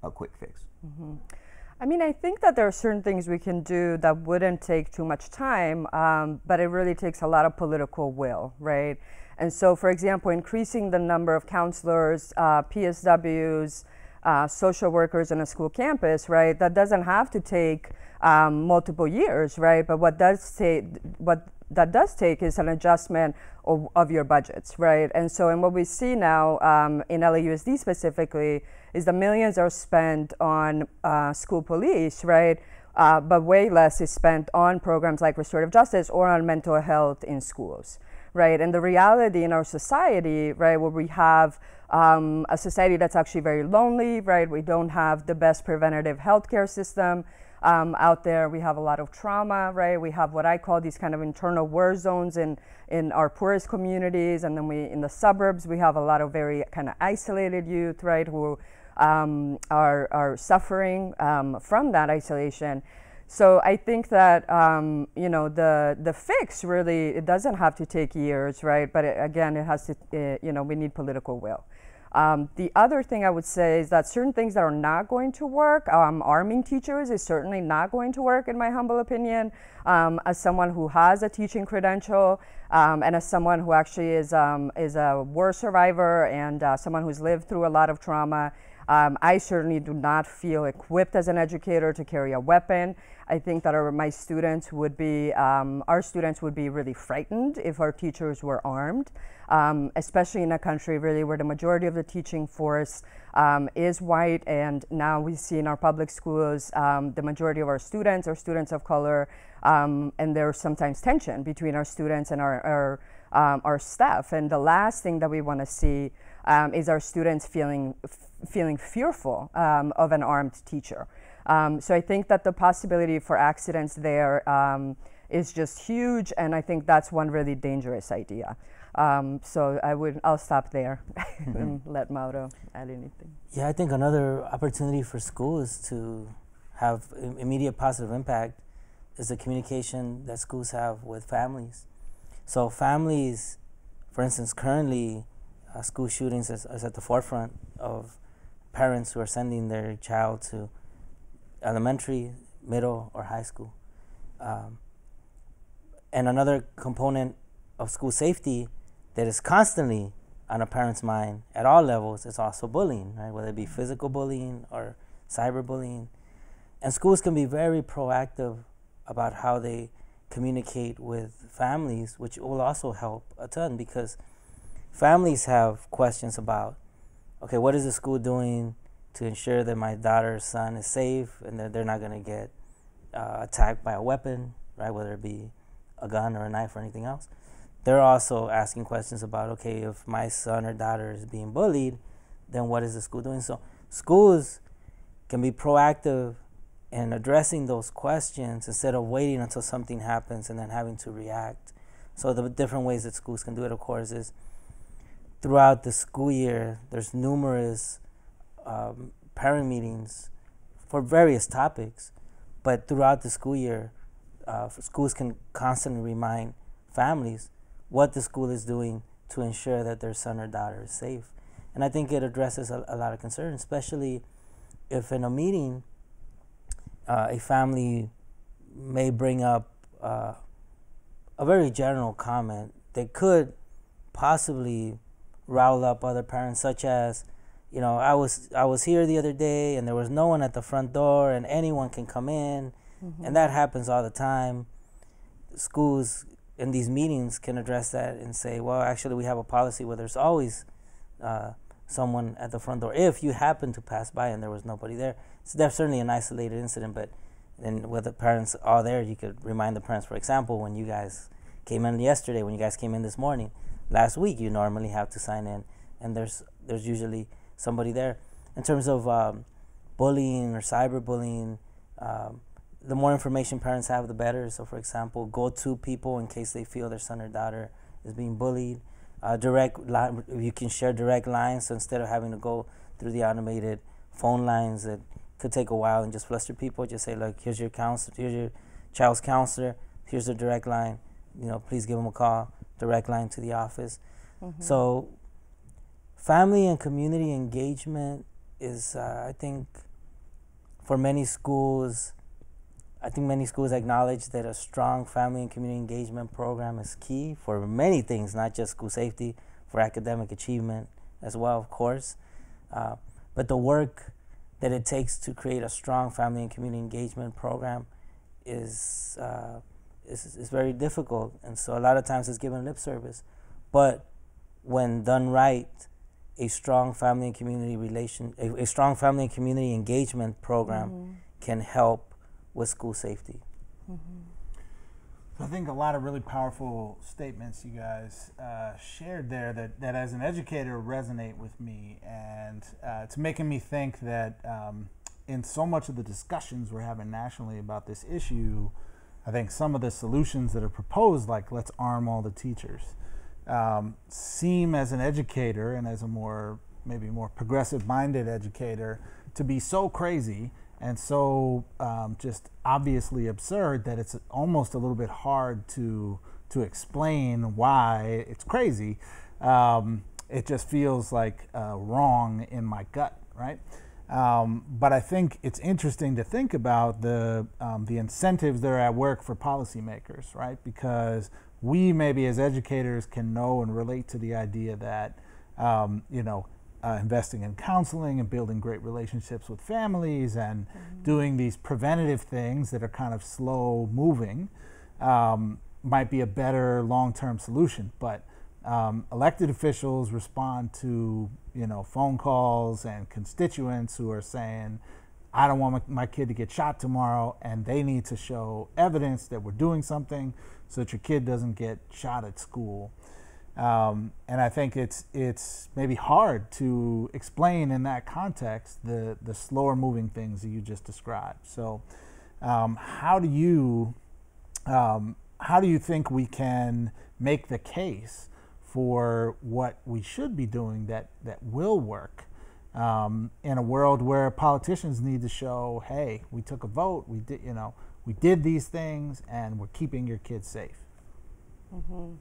a quick fix? Mm-hmm. I mean, I think that there are certain things we can do that wouldn't take too much time, um, but it really takes a lot of political will, right? And so, for example, increasing the number of counselors, uh, PSWs, uh, social workers on a school campus, right? That doesn't have to take um, multiple years, right? But what does take, what that does take is an adjustment of, of your budgets, right? And so, and what we see now um, in LAUSD specifically is the millions are spent on uh, school police, right? Uh, but way less is spent on programs like restorative justice or on mental health in schools, right? And the reality in our society, right, where we have um, a society that's actually very lonely, right? We don't have the best preventative healthcare system. Um, out there, we have a lot of trauma, right? We have what I call these kind of internal war zones in, in our poorest communities. And then we, in the suburbs, we have a lot of very kind of isolated youth, right? Who um, are, are suffering um, from that isolation. So I think that um, you know the the fix really it doesn't have to take years, right? But it, again, it has to uh, you know we need political will. Um, the other thing I would say is that certain things that are not going to work, um, arming teachers is certainly not going to work, in my humble opinion. Um, as someone who has a teaching credential, um, and as someone who actually is um, is a war survivor and uh, someone who's lived through a lot of trauma, um, I certainly do not feel equipped as an educator to carry a weapon. I think that our, my students would be, um, our students would be really frightened if our teachers were armed, um, especially in a country really where the majority of the teaching force um, is white. And now we see in our public schools, um, the majority of our students are students of color. Um, and there's sometimes tension between our students and our, our, our staff. And the last thing that we want to see um, is our students feeling feeling fearful um, of an armed teacher. Um, so I think that the possibility for accidents there um, is just huge, and I think that's one really dangerous idea. Um, so I would, I'll stop there mm-hmm. and let Mauro add anything. Yeah, I think another opportunity for schools to have immediate positive impact is the communication that schools have with families. So families, for instance, currently uh, school shootings is, is, at the forefront of parents who are sending their child to elementary, middle, or high school. Um, and another component of school safety that is constantly on a parent's mind at all levels is also bullying, right? Whether it be physical bullying or cyberbullying. And schools can be very proactive about how they communicate with families, which will also help a ton because families have questions about okay, what is the school doing to ensure that my daughter's son is safe and that they're not going to get uh, attacked by a weapon, right? Whether it be a gun or a knife or anything else. They're also asking questions about okay, if my son or daughter is being bullied, then what is the school doing? So schools can be proactive in addressing those questions instead of waiting until something happens and then having to react. So the different ways that schools can do it, of course, is throughout the school year. There's numerous um, parent meetings for various topics, but throughout the school year, uh, schools can constantly remind families what the school is doing to ensure that their son or daughter is safe. And I think it addresses a, a lot of concerns, especially if in a meeting, uh, a family may bring up uh, a very general comment that could possibly rile up other parents, such as, you know, I was I was here the other day and there was no one at the front door and anyone can come in, mm-hmm. and that happens all the time. Schools in these meetings can address that and say, well, actually, we have a policy where there's always uh, someone at the front door. If you happen to pass by and there was nobody there, it's certainly an isolated incident, but then with the parents are there, you could remind the parents. For example, when you guys came in yesterday, when you guys came in this morning, last week, you normally have to sign in, and there's there's usually somebody there. In terms of um, bullying or cyberbullying, um, the more information parents have, the better. So, for example, go to people in case they feel their son or daughter is being bullied. Uh, direct line, you can share direct lines, so instead of having to go through the automated phone lines that could take a while and just fluster people, just say, "Look, here's your counselor, here's your child's counselor, here's the direct line. You know, please give them a call, direct line to the office." Mm-hmm. So, family and community engagement is, uh, I think, for many schools I think many schools acknowledge that a strong family and community engagement program is key for many things, not just school safety, for academic achievement as well, of course. Uh, but the work that it takes to create a strong family and community engagement program is, uh, is, is very difficult. And so a lot of times it's given lip service. But when done right, a strong family and community relation, a, a strong family and community engagement program mm-hmm. can help with school safety. Mm-hmm. I think a lot of really powerful statements you guys uh, shared there that, that, as an educator, resonate with me. And uh, it's making me think that um, in so much of the discussions we're having nationally about this issue, I think some of the solutions that are proposed, like let's arm all the teachers, um, seem as an educator and as a more, maybe more progressive minded educator to be so crazy and so um, just obviously absurd that it's almost a little bit hard to to explain why it's crazy. Um, it just feels like uh, wrong in my gut, right? Um, but I think it's interesting to think about the um, the incentives that are at work for policymakers, right? Because we maybe as educators can know and relate to the idea that um, you know uh, investing in counseling and building great relationships with families and mm-hmm. doing these preventative things that are kind of slow moving um, might be a better long-term solution but um, elected officials respond to you know phone calls and constituents who are saying i don't want my, my kid to get shot tomorrow and they need to show evidence that we're doing something so that your kid doesn't get shot at school Um, and I think it's it's maybe hard to explain in that context the the slower moving things that you just described. So, um, how do you um, how do you think we can make the case for what we should be doing that that will work um, in a world where politicians need to show, hey, we took a vote, we did, you know, we did these things, and we're keeping your kids safe. Mm-hmm.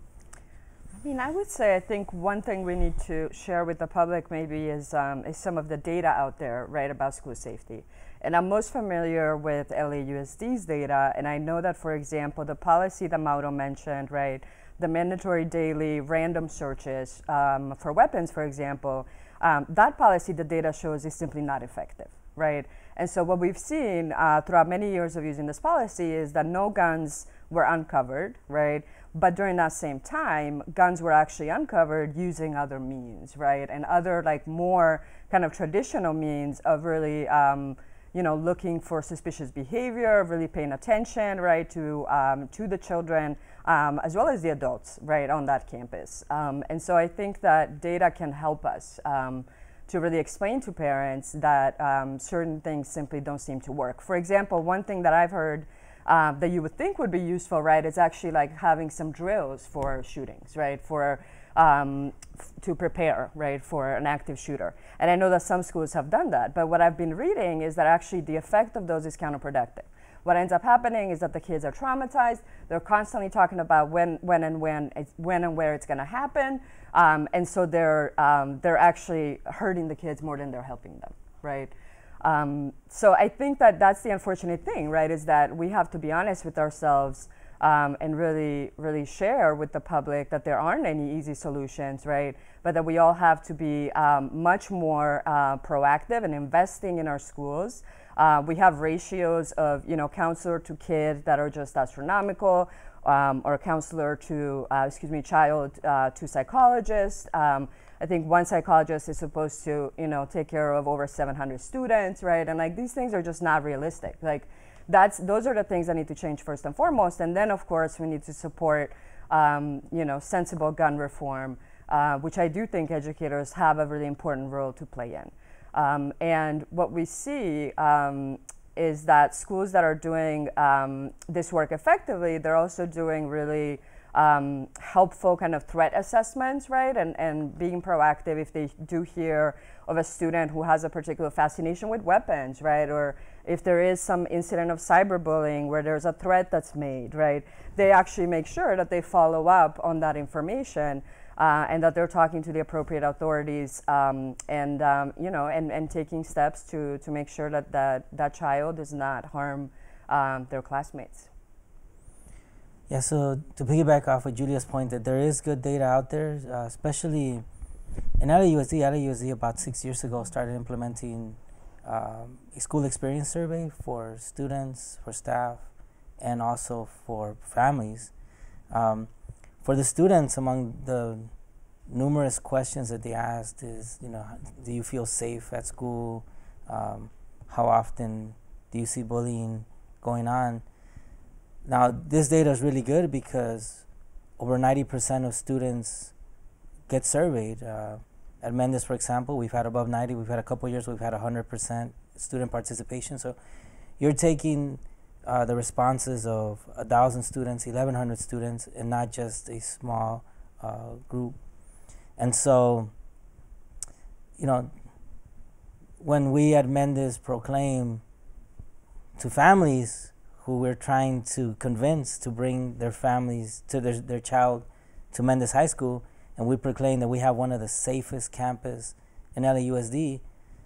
I mean, I would say I think one thing we need to share with the public maybe is um, is some of the data out there, right, about school safety. And I'm most familiar with LAUSD's data, and I know that, for example, the policy that Mauro mentioned, right, the mandatory daily random searches um, for weapons, for example, um, that policy, the data shows, is simply not effective, right? And so what we've seen uh, throughout many years of using this policy is that no guns were uncovered, right? But during that same time, guns were actually uncovered using other means, right? And other like more kind of traditional means of really, um, you know, looking for suspicious behavior, really paying attention, right, to um, to the children um, as well as the adults, right, on that campus. Um, and so I think that data can help us um, to really explain to parents that um, certain things simply don't seem to work. For example, one thing that I've heard uh, that you would think would be useful, right, is actually like having some drills for shootings, right, for um, to prepare, right, for an active shooter. And I know that some schools have done that, but what I've been reading is that actually the effect of those is counterproductive. What ends up happening is that the kids are traumatized. They're constantly talking about when, when and when, it's, when and where it's going to happen, um, and so they're um, they're actually hurting the kids more than they're helping them, right? Um, so I think that that's the unfortunate thing, right? Is that we have to be honest with ourselves um, and really, really share with the public that there aren't any easy solutions, right? But that we all have to be um, much more uh, proactive and investing in our schools. Uh, we have ratios of, you know, counselor to kid that are just astronomical, um, or counselor to, uh, excuse me, child uh, to psychologist. Um, I think one psychologist is supposed to, you know, take care of over 700 students, right? And like these things are just not realistic. Like that's those are the things that need to change first and foremost. And then of course we need to support, um, you know, sensible gun reform, uh, which I do think educators have a really important role to play in. Um, and what we see um, is that schools that are doing um, this work effectively, they're also doing really um, helpful kind of threat assessments, right? And, and being proactive if they do hear of a student who has a particular fascination with weapons, right? Or if there is some incident of cyberbullying where there's a threat that's made, right? They actually make sure that they follow up on that information uh, and that they're talking to the appropriate authorities um, and um, you know and, and taking steps to, to make sure that that, that child does not harm um, their classmates. Yeah, so to piggyback off of Julija's point that there is good data out there, uh, especially in LAUSD, LAUSD about six years ago started implementing um, a school experience survey for students, for staff, and also for families. Um, for the students, among the numerous questions that they asked is, you know, do you feel safe at school? Um, how often do you see bullying going on? Now, this data is really good because over 90% of students get surveyed. Uh, at Mendez, for example, we've had above 90. We've had a couple years we've had 100% student participation. So you're taking uh, the responses of a thousand students, 1,100 students, and not just a small uh, group. And so, you know, when we at Mendez proclaim to families who we're trying to convince to bring their families to their, their child to Mendez High School, and we proclaim that we have one of the safest campus in LAUSD,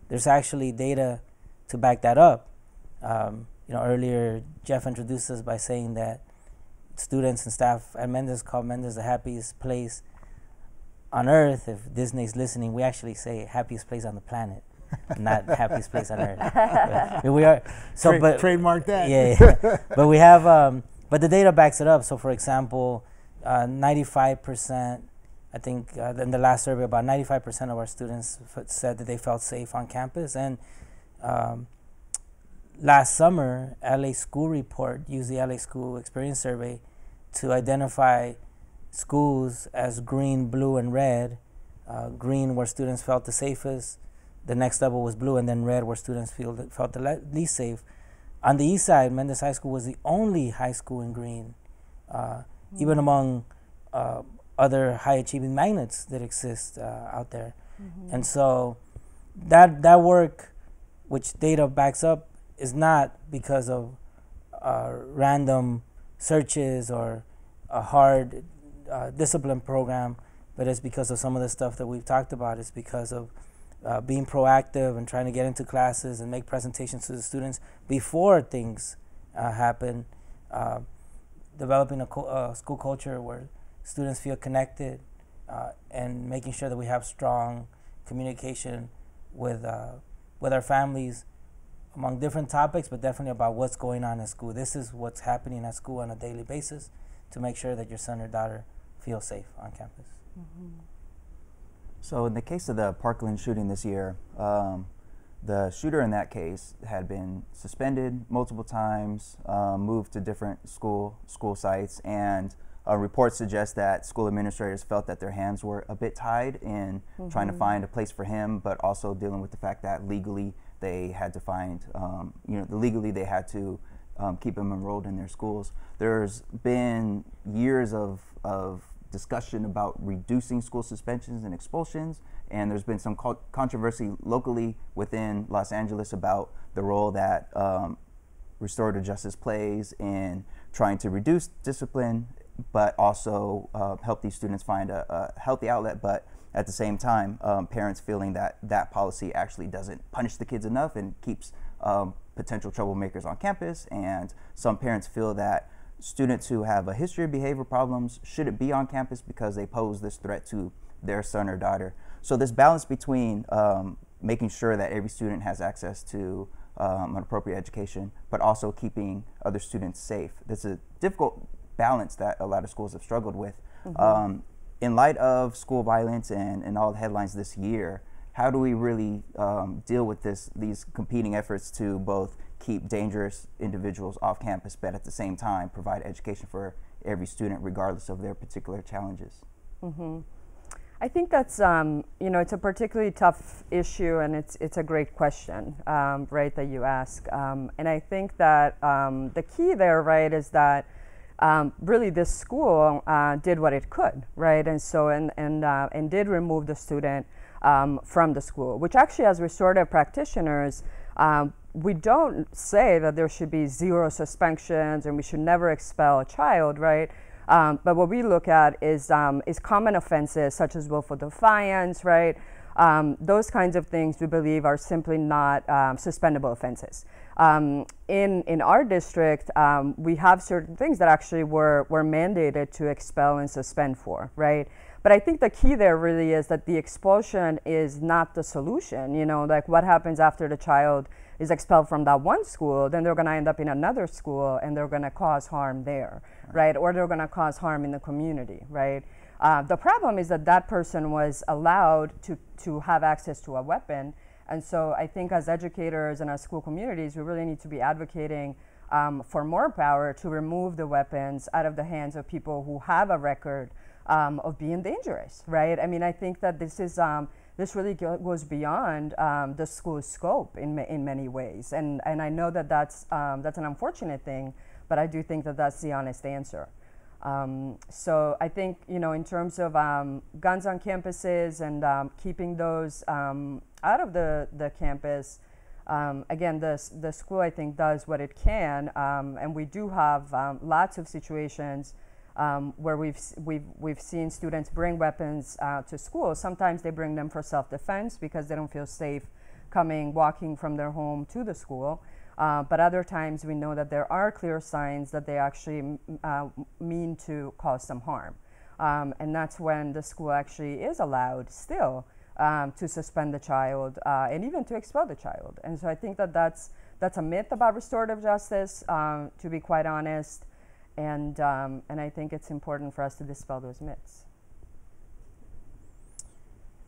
there's actually data to back that up. Um, you know, earlier Jeff introduced us by saying that students and staff at Mendez call Mendez the happiest place on earth. If Disney's listening, we actually say happiest place on the planet, not happiest place on earth. But we are so, Trade, but trademark that. yeah, yeah. but we have, um, but the data backs it up. So, for example, uh, 95%, I think uh, in the last survey, about 95% of our students f- said that they felt safe on campus. And um, last summer, LA School Report used the LA School Experience Survey to identify schools as green, blue, and red. Uh, green, where students felt the safest. The next level was blue, and then red, where students feel felt the le- least safe. On the east side, Mendez High School was the only high school in green, uh, mm-hmm. even among uh, other high achieving magnets that exist uh, out there. Mm-hmm. And so that that work, which data backs up, is not because of uh, random searches or a hard uh, discipline program, but it's because of some of the stuff that we've talked about. It's because of uh, being proactive and trying to get into classes and make presentations to the students before things uh, happen. Uh, developing a co- uh, school culture where students feel connected and making sure that we have strong communication with with our families among different topics, but definitely about what's going on in school. This is what's happening at school on a daily basis to make sure that your son or daughter feels safe on campus. Mm-hmm. So, in the case of the Parkland shooting this year, um, the shooter in that case had been suspended multiple times, um, moved to different school school sites, and uh, reports suggest that school administrators felt that their hands were a bit tied in mm-hmm. trying to mm-hmm. find a place for him, but also dealing with the fact that legally they had to find, um, you know, legally they had to um, keep them enrolled in their schools. There's been years of, of discussion about reducing school suspensions and expulsions, and there's been some co- controversy locally within Los Angeles about the role that um, restorative justice plays in trying to reduce discipline, but also uh, help these students find a, a, healthy outlet. But at the same time, um, parents feeling that that policy actually doesn't punish the kids enough and keeps um, potential troublemakers on campus. And some parents feel that students who have a history of behavior problems shouldn't be on campus because they pose this threat to their son or daughter. So this balance between um, making sure that every student has access to um, an appropriate education, but also keeping other students safe. That's a difficult balance that a lot of schools have struggled with. Mm-hmm. Um, in light of school violence and, and all the headlines this year, how do we really um, deal with this these competing efforts to both keep dangerous individuals off campus, but at the same time provide education for every student, regardless of their particular challenges? Mm-hmm. I think that's um, you know it's a particularly tough issue, and it's it's a great question, um, right? That you ask, um, and I think that um, the key there, right, is that um, really this school uh, did what it could, right, and so and and uh, and did remove the student um, from the school, which actually, as restorative practitioners, we don't say that there should be zero suspensions and we should never expel a child, right? Um, but what we look at is, um, is common offenses such as willful defiance, right? Um, those kinds of things we believe are simply not um, suspendable offenses. Um, in, in our district, um, we have certain things that actually were, were mandated to expel and suspend for, right? But I think the key there really is that the expulsion is not the solution. You know, like what happens after the child is expelled from that one school, then they're going to end up in another school and they're going to cause harm there, right? Or they're going to cause harm in the community, right? Uh, the problem is that that person was allowed to, to have access to a weapon. And so I think as educators and as school communities, we really need to be advocating um, for more power to remove the weapons out of the hands of people who have a record um, of being dangerous, right? I mean, I think that this is um, this really go, goes beyond um, the school's scope in, ma- in many ways. And, and I know that that's, um, that's an unfortunate thing, but I do think that that's the honest answer. Um, so I think, you know, in terms of guns on campuses and keeping those out of the, the campus, again, the, the school, I think, does what it can. and we do have lots of situations um, where we've, we've, we've seen students bring weapons uh, to school. Sometimes they bring them for self-defense because they don't feel safe coming, walking from their home to the school. Uh, but other times we know that there are clear signs that they actually uh, mean to cause some harm. Um, and that's when the school actually is allowed still um, to suspend the child uh, and even to expel the child. And so I think that that's, that's a myth about restorative justice, um, to be quite honest. And, um, and I think it's important for us to dispel those myths.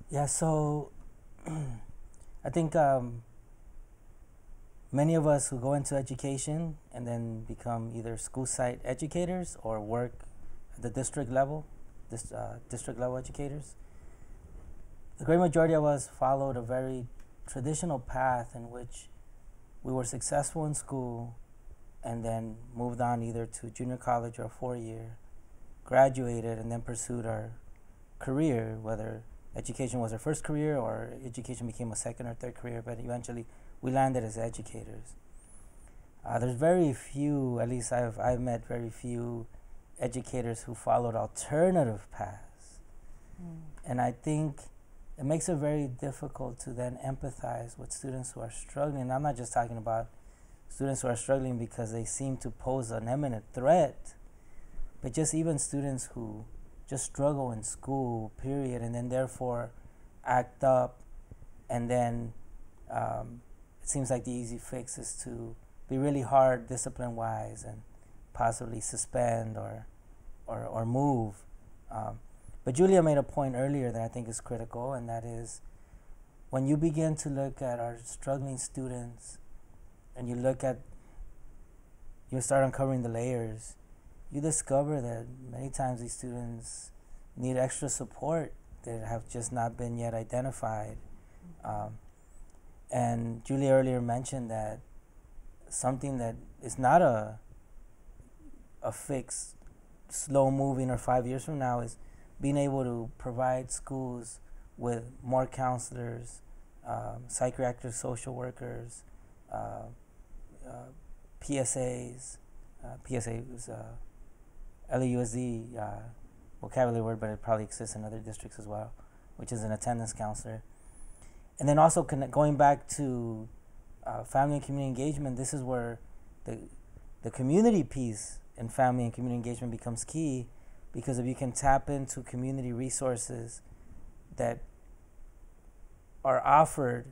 Yeah, so I think um, many of us who go into education and then become either school site educators or work at the district level dis, uh, district level educators. The great majority of us followed a very traditional path in which we were successful in school and then moved on either to junior college or four year, graduated, and then pursued our career, whether education was our first career or education became a second or third career, but eventually we landed as educators. Uh, there's very few, at least I've, I've met very few educators who followed alternative paths. Mm. And I think it makes it very difficult to then empathize with students who are struggling. I'm not just talking about students who are struggling because they seem to pose an imminent threat, but just even students who just struggle in school, period, and then therefore act up, and then um, it seems like the easy fix is to be really hard discipline wise and possibly suspend or, or, or move. Um, but Julija made a point earlier that I think is critical, and that is when you begin to look at our struggling students and you look at, you start uncovering the layers, you discover that many times these students need extra support that have just not been yet identified. Um, and Julija earlier mentioned that something that is not a a fix, slow moving or five years from now is being able to provide schools with more counselors, um, psychiatric social workers, uh, uh, PSAs. Uh, PSA is uh, LAUSD uh, vocabulary word, but it probably exists in other districts as well, which is an attendance counselor. And then also connect, going back to uh, family and community engagement, this is where the the community piece and family and community engagement becomes key because if you can tap into community resources that are offered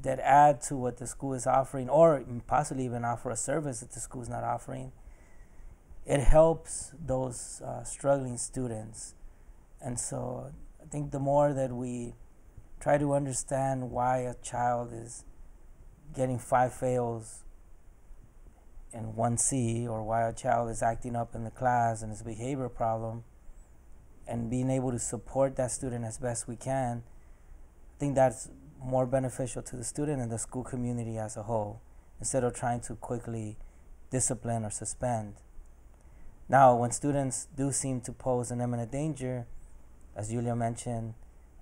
that add to what the school is offering or possibly even offer a service that the school is not offering it helps those uh, struggling students. And so i think the more that we try to understand why a child is getting five fails in 1C or why a child is acting up in the class and a behavior problem and being able to support that student as best we can, I think that's more beneficial to the student and the school community as a whole instead of trying to quickly discipline or suspend. Now, when students do seem to pose an imminent danger, as Julija mentioned,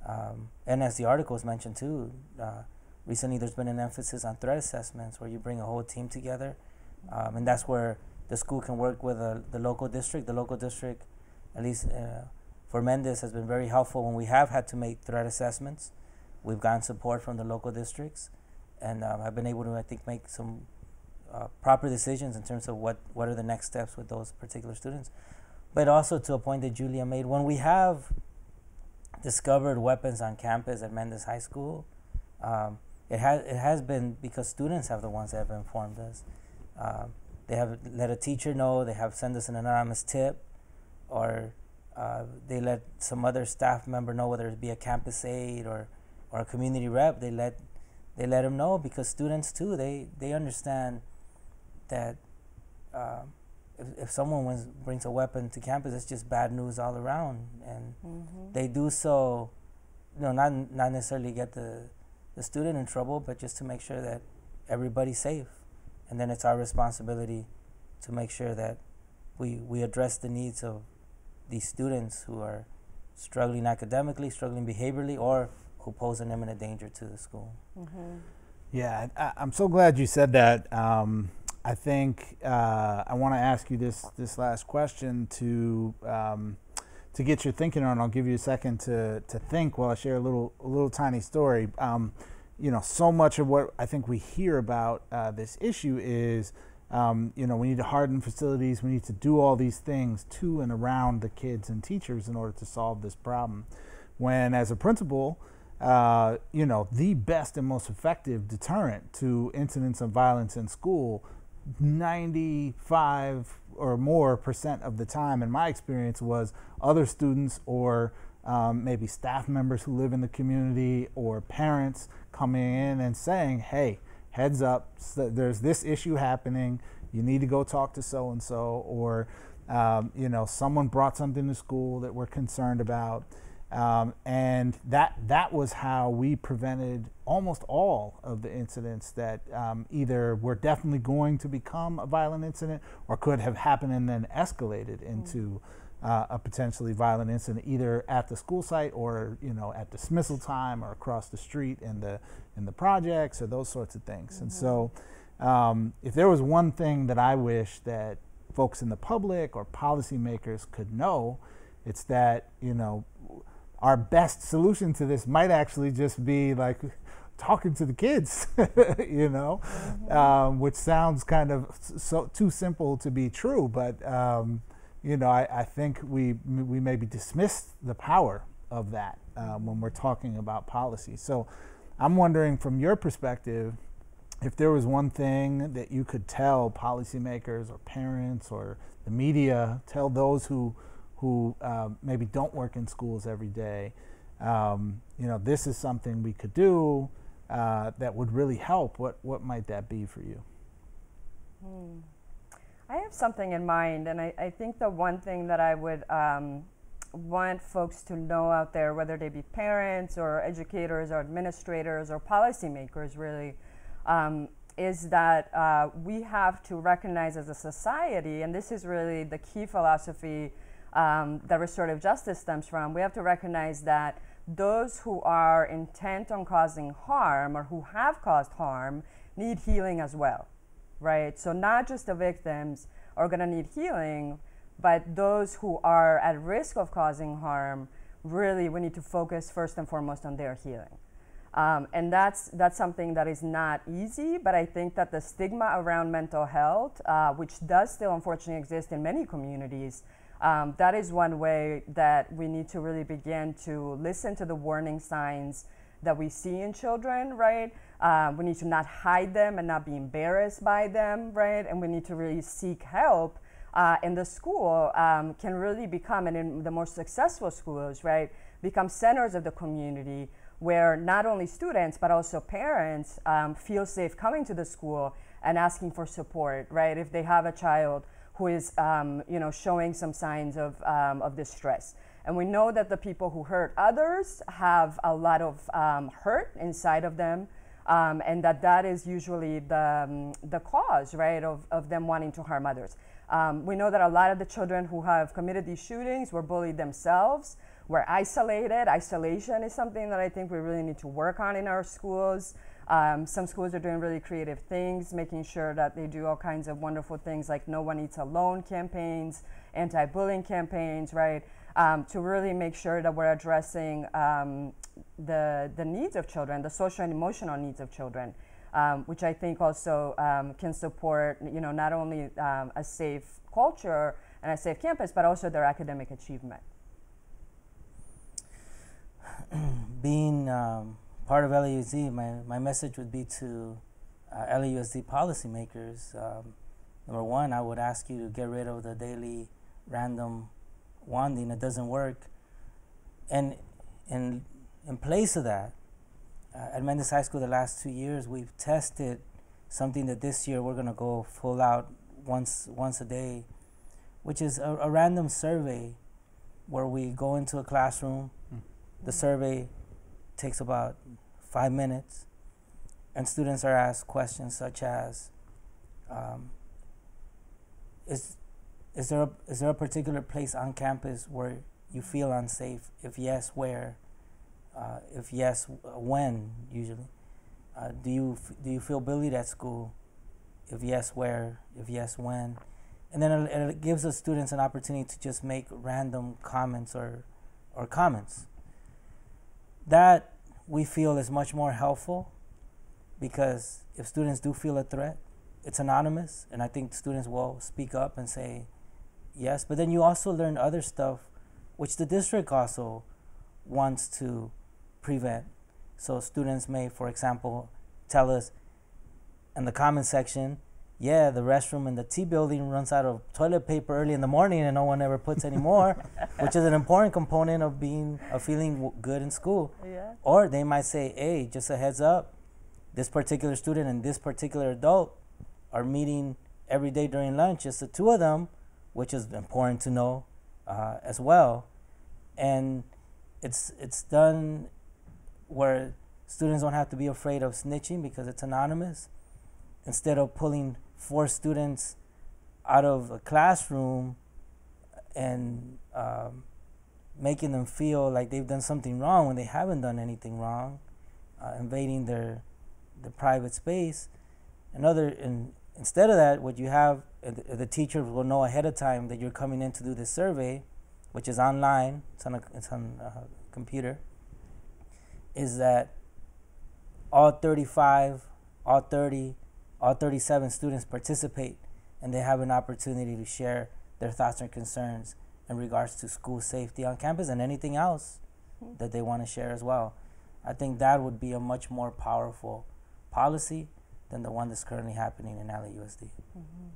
um, and as the articles mentioned too, uh, recently there's been an emphasis on threat assessments where you bring a whole team together um, and that's where the school can work with uh, the local district. The local district, at least uh, for Mendez, has been very helpful when we have had to make threat assessments. We've gotten support from the local districts, and um, I've been able to, I think, make some uh, proper decisions in terms of what, what are the next steps with those particular students. But also to a point that Julija made, when we have discovered weapons on campus at Mendez High School, um, it has it has been because students have the ones that have informed us. Um, they have let a teacher know, they have sent us an anonymous tip, or uh, they let some other staff member know, whether it be a campus aide or, or a community rep, they let, they let them know because students too, they, they understand that uh, if, if someone was, brings a weapon to campus, it's just bad news all around. And mm-hmm. they do so, you know, not, not necessarily get the, the student in trouble, but just to make sure that everybody's safe and then it's our responsibility to make sure that we we address the needs of these students who are struggling academically, struggling behaviorally, or who pose an imminent danger to the school. Mm-hmm. Yeah, I, am so glad you said that. Um, I think uh, I want to ask you this this last question to um, to get your thinking on. I'll give you a second to to think while I share a little a little tiny story. Um, you know, so much of what I think we hear about uh, this issue is, um, you know, we need to harden facilities. We need to do all these things to and around the kids and teachers in order to solve this problem. When, as a principal, uh, you know, the best and most effective deterrent to incidents of violence in school, 95 or more percent of the time, in my experience, was other students or um, maybe staff members who live in the community or parents coming in and saying, hey, heads up, there's this issue happening. you need to go talk to so and so, or um, you know, someone brought something to school that we're concerned about. Um, and that that was how we prevented almost all of the incidents that um, either were definitely going to become a violent incident or could have happened and then escalated into uh, a potentially violent incident, either at the school site or you know at dismissal time or across the street in the in the projects or those sorts of things. Mm-hmm. And so, um, if there was one thing that I wish that folks in the public or policymakers could know, it's that you know our best solution to this might actually just be like talking to the kids, you know, mm-hmm. um, which sounds kind of so too simple to be true. But um, you know, I, I, think we we maybe dismiss the power of that um, when we're talking about policy. So, I'm wondering from your perspective, if there was one thing that you could tell policymakers or parents or the media, tell those who who um, maybe don't work in schools every day, um, you know, this is something we could do uh, that would really help. What what might that be for you? Hmm. I have something in mind, and I, I think the one thing that I would um, want folks to know out there, whether they be parents or educators or administrators or policymakers, really, um, is that uh, we have to recognize as a society, and this is really the key philosophy um, that restorative justice stems from, we have to recognize that those who are intent on causing harm or who have caused harm need healing as well, right? So, not just the victims are going to need healing, but those who are at risk of causing harm, really, we need to focus first and foremost on their healing. Um, and that's, that's something that is not easy, but I think that the stigma around mental health, uh, which does still unfortunately exist in many communities, um, that is one way that we need to really begin to listen to the warning signs that we see in children, right? Uh, we need to not hide them and not be embarrassed by them, right? And we need to really seek help. Uh, and the school um, can really become, and in the more successful schools, right, become centers of the community where not only students but also parents um, feel safe coming to the school and asking for support, right? If they have a child who is um, you know, showing some signs of, um, of distress. And we know that the people who hurt others have a lot of um, hurt inside of them, um, and that that is usually the, um, the cause, right, of, of them wanting to harm others. Um, we know that a lot of the children who have committed these shootings were bullied themselves, were isolated. Isolation is something that I think we really need to work on in our schools. Um, some schools are doing really creative things, making sure that they do all kinds of wonderful things like No One Eats Alone campaigns, anti bullying campaigns, right? Um, to really make sure that we're addressing um, the, the needs of children, the social and emotional needs of children, um, which I think also um, can support, you know, not only um, a safe culture and a safe campus, but also their academic achievement. Being part of LAUSD, my, my message would be to uh, LAUSD policymakers. Um, number one, I would ask you to get rid of the daily random wanding. It doesn't work. And in, in place of that, uh, at Mendez High School the last two years, we've tested something that this year we're going to go full out once, once a day, which is a, a random survey where we go into a classroom. Mm. The survey takes about five minutes, and students are asked questions such as um, is, is, there a, is there a particular place on campus where you feel unsafe? If yes, where? Uh, if yes, when usually? Uh, do you do you feel bullied at school? If yes, where? If yes, when? And then it, it gives the students an opportunity to just make random comments or or comments. That we feel is much more helpful because if students do feel a threat, it's anonymous, and I think students will speak up and say yes. But then you also learn other stuff, which the district also wants to prevent. So students may, for example, tell us in the comment section, yeah, the restroom in the T building runs out of toilet paper early in the morning and no one ever puts any more, which is an important component of being of feeling good in school. Yeah. Or they might say, hey, just a heads up, this particular student and this particular adult are meeting every day during lunch, it's the two of them, which is important to know uh, as well. And it's it's done where students don't have to be afraid of snitching because it's anonymous. Instead of pulling four students out of a classroom and um, making them feel like they've done something wrong when they haven't done anything wrong, uh, invading their the private space. Another, and instead of that, what you have, uh, the, the teacher will know ahead of time that you're coming in to do this survey, which is online. It's on a it's on a computer. Is that all 35, all 30, all 37 students participate, and they have an opportunity to share their thoughts and concerns in regards to school safety on campus and anything else that they want to share as well. I think that would be a much more powerful policy than the one that's currently happening in LAUSD. Mm-hmm.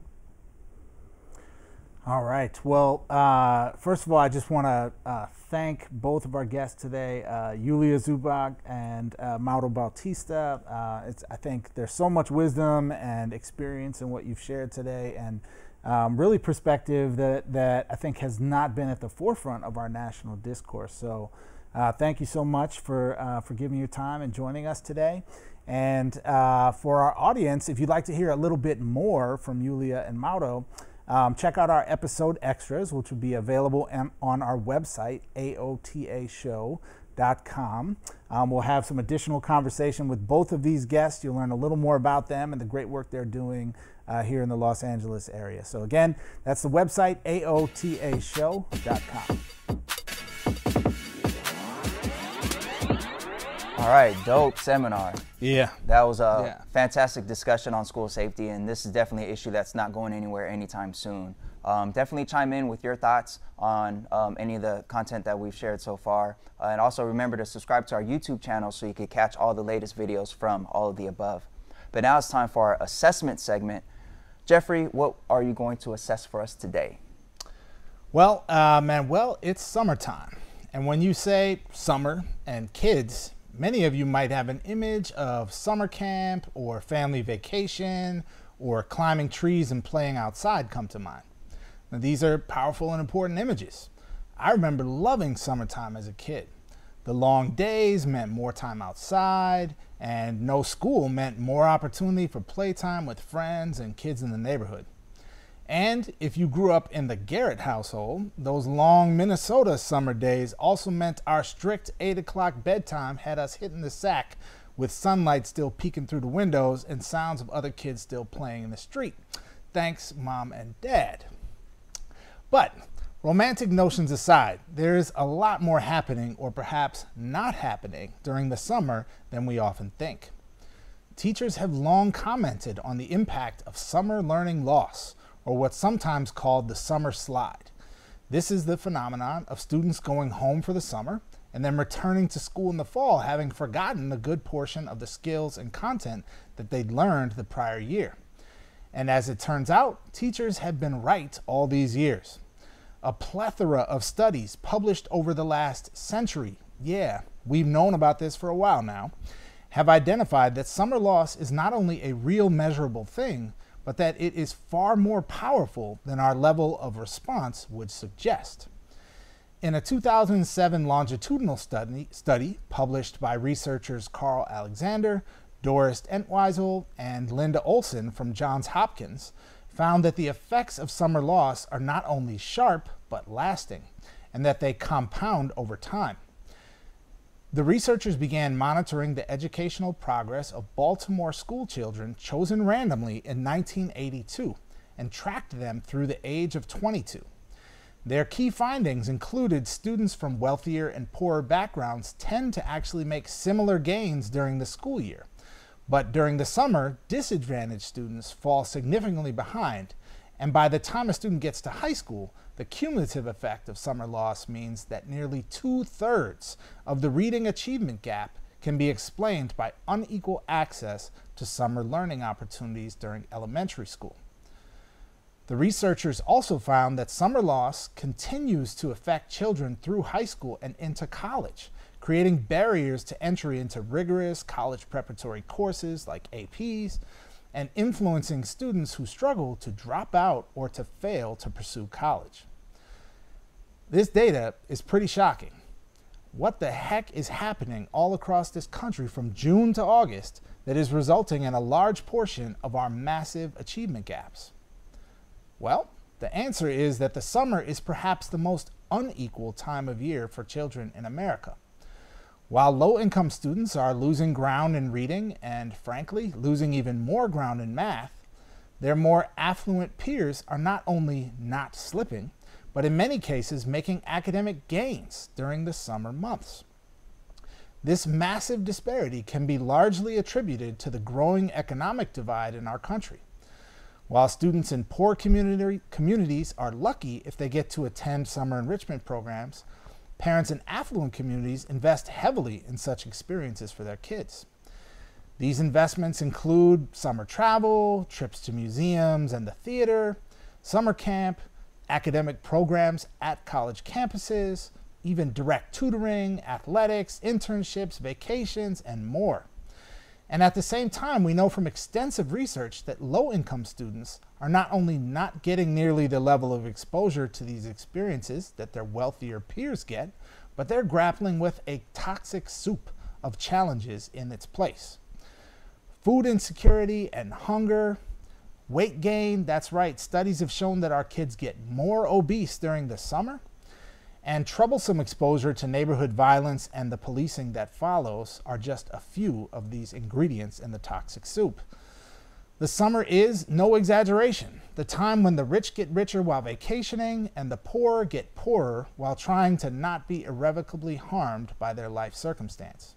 All right. Well, uh, first of all, I just want to uh, thank both of our guests today, uh, Julija Zubac and uh, Mauro Bautista. Uh, I think there's so much wisdom and experience in what you've shared today, and um, really perspective that, that I think has not been at the forefront of our national discourse. So, uh, thank you so much for, uh, for giving your time and joining us today. And uh, for our audience, if you'd like to hear a little bit more from Julija and Mauro, um, check out our episode extras, which will be available on our website, aotashow.com. Um, we'll have some additional conversation with both of these guests. You'll learn a little more about them and the great work they're doing uh, here in the Los Angeles area. So, again, that's the website, aotashow.com. All right, dope seminar. Yeah. That was a yeah. fantastic discussion on school safety, and this is definitely an issue that's not going anywhere anytime soon. Um, definitely chime in with your thoughts on um, any of the content that we've shared so far. Uh, and also remember to subscribe to our YouTube channel so you can catch all the latest videos from all of the above. But now it's time for our assessment segment. Jeffrey, what are you going to assess for us today? Well, uh, Manuel, it's summertime. And when you say summer and kids, many of you might have an image of summer camp or family vacation or climbing trees and playing outside come to mind. Now, these are powerful and important images. I remember loving summertime as a kid. The long days meant more time outside, and no school meant more opportunity for playtime with friends and kids in the neighborhood. And if you grew up in the Garrett household, those long Minnesota summer days also meant our strict 8 o'clock bedtime had us hitting the sack with sunlight still peeking through the windows and sounds of other kids still playing in the street. Thanks, mom and dad. But romantic notions aside, there is a lot more happening, or perhaps not happening, during the summer than we often think. Teachers have long commented on the impact of summer learning loss or what's sometimes called the summer slide. This is the phenomenon of students going home for the summer and then returning to school in the fall having forgotten a good portion of the skills and content that they'd learned the prior year. And as it turns out, teachers have been right all these years. A plethora of studies published over the last century, yeah, we've known about this for a while now, have identified that summer loss is not only a real measurable thing, but that it is far more powerful than our level of response would suggest. In a 2007 longitudinal study, study published by researchers Karl Alexander, Doris Entwisle, and Linda Olson from Johns Hopkins, found that the effects of summer loss are not only sharp, but lasting, and that they compound over time. The researchers began monitoring the educational progress of Baltimore school children chosen randomly in 1982 and tracked them through the age of 22. Their key findings included students from wealthier and poorer backgrounds tend to actually make similar gains during the school year. But during the summer, disadvantaged students fall significantly behind, and by the time a student gets to high school, the cumulative effect of summer loss means that nearly two thirds of the reading achievement gap can be explained by unequal access to summer learning opportunities during elementary school. The researchers also found that summer loss continues to affect children through high school and into college, creating barriers to entry into rigorous college preparatory courses like APs and influencing students who struggle to drop out or to fail to pursue college. This data is pretty shocking. What the heck is happening all across this country from June to August that is resulting in a large portion of our massive achievement gaps? Well, the answer is that the summer is perhaps the most unequal time of year for children in America. While low income students are losing ground in reading and, frankly, losing even more ground in math, their more affluent peers are not only not slipping, but in many cases making academic gains during the summer months. This massive disparity can be largely attributed to the growing economic divide in our country. While students in poor community, communities are lucky if they get to attend summer enrichment programs, Parents in affluent communities invest heavily in such experiences for their kids. These investments include summer travel, trips to museums and the theater, summer camp, academic programs at college campuses, even direct tutoring, athletics, internships, vacations, and more. And at the same time, we know from extensive research that low income students are not only not getting nearly the level of exposure to these experiences that their wealthier peers get, but they're grappling with a toxic soup of challenges in its place. Food insecurity and hunger, weight gain, that's right, studies have shown that our kids get more obese during the summer and troublesome exposure to neighborhood violence and the policing that follows are just a few of these ingredients in the toxic soup. The summer is no exaggeration, the time when the rich get richer while vacationing and the poor get poorer while trying to not be irrevocably harmed by their life circumstance.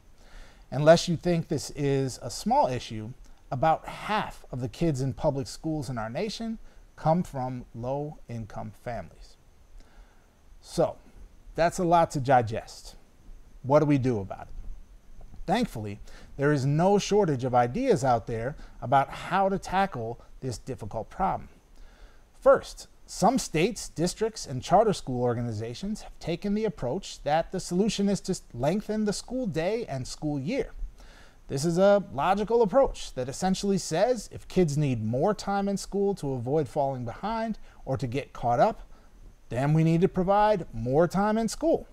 Unless you think this is a small issue, about half of the kids in public schools in our nation come from low income families. So, that's a lot to digest. What do we do about it? Thankfully, there is no shortage of ideas out there about how to tackle this difficult problem. First, some states, districts, and charter school organizations have taken the approach that the solution is to lengthen the school day and school year. This is a logical approach that essentially says if kids need more time in school to avoid falling behind or to get caught up, then we need to provide more time in school.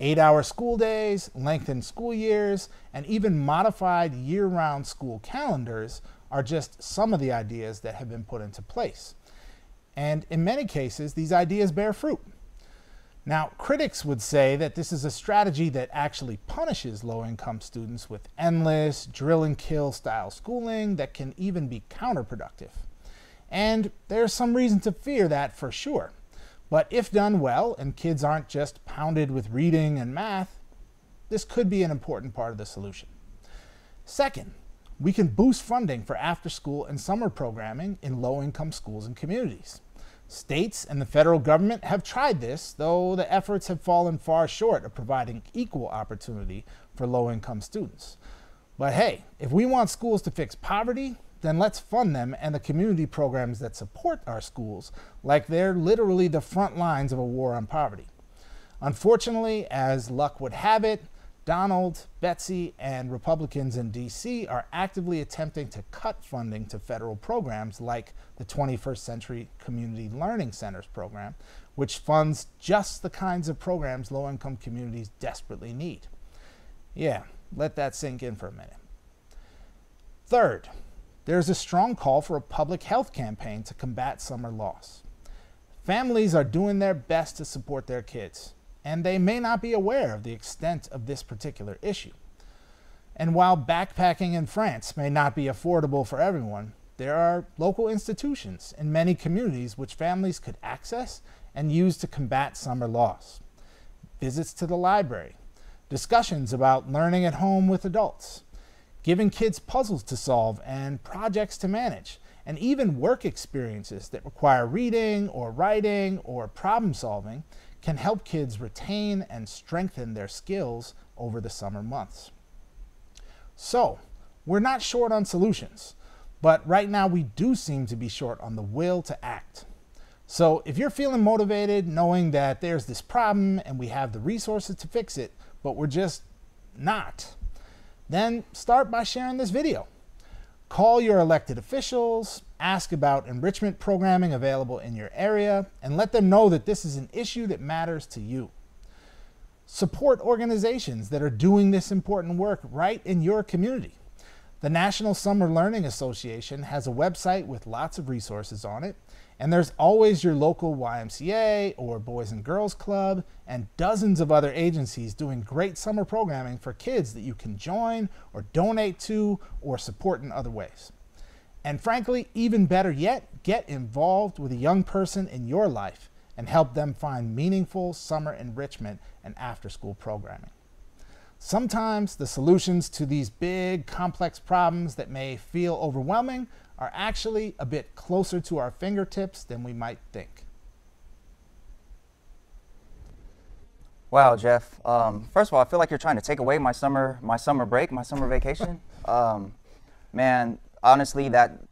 Eight hour school days, lengthened school years, and even modified year round school calendars are just some of the ideas that have been put into place. And in many cases, these ideas bear fruit. Now, critics would say that this is a strategy that actually punishes low income students with endless drill and kill style schooling that can even be counterproductive. And there's some reason to fear that for sure. But if done well and kids aren't just pounded with reading and math, this could be an important part of the solution. Second, we can boost funding for after school and summer programming in low income schools and communities. States and the federal government have tried this, though the efforts have fallen far short of providing equal opportunity for low income students. But hey, if we want schools to fix poverty, then let's fund them and the community programs that support our schools like they're literally the front lines of a war on poverty. Unfortunately, as luck would have it, Donald, Betsy, and Republicans in DC are actively attempting to cut funding to federal programs like the 21st Century Community Learning Centers program, which funds just the kinds of programs low income communities desperately need. Yeah, let that sink in for a minute. Third, there is a strong call for a public health campaign to combat summer loss. Families are doing their best to support their kids, and they may not be aware of the extent of this particular issue. And while backpacking in France may not be affordable for everyone, there are local institutions in many communities which families could access and use to combat summer loss. Visits to the library, discussions about learning at home with adults, giving kids puzzles to solve and projects to manage, and even work experiences that require reading or writing or problem solving can help kids retain and strengthen their skills over the summer months. So, we're not short on solutions, but right now we do seem to be short on the will to act. So, if you're feeling motivated knowing that there's this problem and we have the resources to fix it, but we're just not, then start by sharing this video. Call your elected officials, ask about enrichment programming available in your area, and let them know that this is an issue that matters to you. Support organizations that are doing this important work right in your community. The National Summer Learning Association has a website with lots of resources on it, and there's always your local YMCA or Boys and Girls Club and dozens of other agencies doing great summer programming for kids that you can join or donate to or support in other ways. And frankly, even better yet, get involved with a young person in your life and help them find meaningful summer enrichment and after school programming. Sometimes the solutions to these big, complex problems that may feel overwhelming are actually a bit closer to our fingertips than we might think. Wow, Jeff. Um, first of all, I feel like you're trying to take away my summer, my summer break, my summer vacation. um, man, honestly, that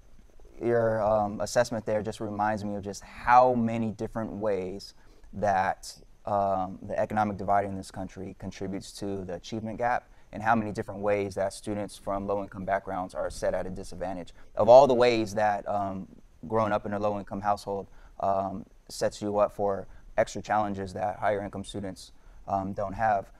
your um, assessment there just reminds me of just how many different ways that um, the economic divide in this country contributes to the achievement gap and how many different ways that students from low income backgrounds are set at a disadvantage. Of all the ways that um, growing up in a low income household um, sets you up for extra challenges that higher income students um, don't have,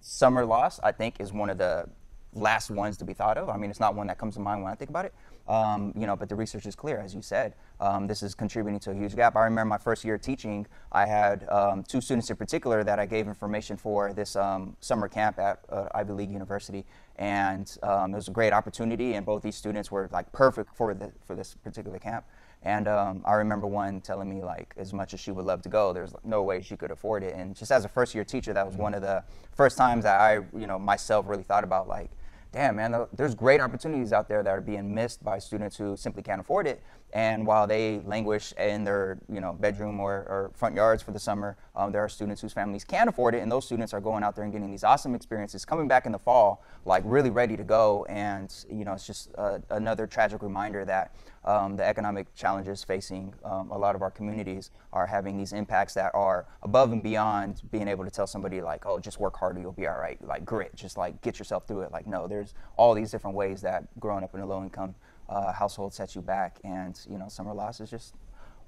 summer loss, I think, is one of the last ones to be thought of. I mean, it's not one that comes to mind when I think about it. Um, you know, but the research is clear, as you said. Um, this is contributing to a huge gap. I remember my first year teaching, I had um, two students in particular that I gave information for this um, summer camp at uh, Ivy League University, and um, it was a great opportunity. And both these students were like perfect for the, for this particular camp. And um, I remember one telling me like, as much as she would love to go, there's no way she could afford it. And just as a first year teacher, that was one of the first times that I, you know, myself really thought about like damn, man, there's great opportunities out there that are being missed by students who simply can't afford it. And while they languish in their you know bedroom or, or front yards for the summer, um, there are students whose families can afford it, and those students are going out there and getting these awesome experiences, coming back in the fall like really ready to go. And you know, it's just uh, another tragic reminder that um, the economic challenges facing um, a lot of our communities are having these impacts that are above and beyond being able to tell somebody like, oh, just work harder, you'll be all right, like grit, just like get yourself through it. Like no, there's all these different ways that growing up in a low income uh, household sets you back, and you know, summer loss is just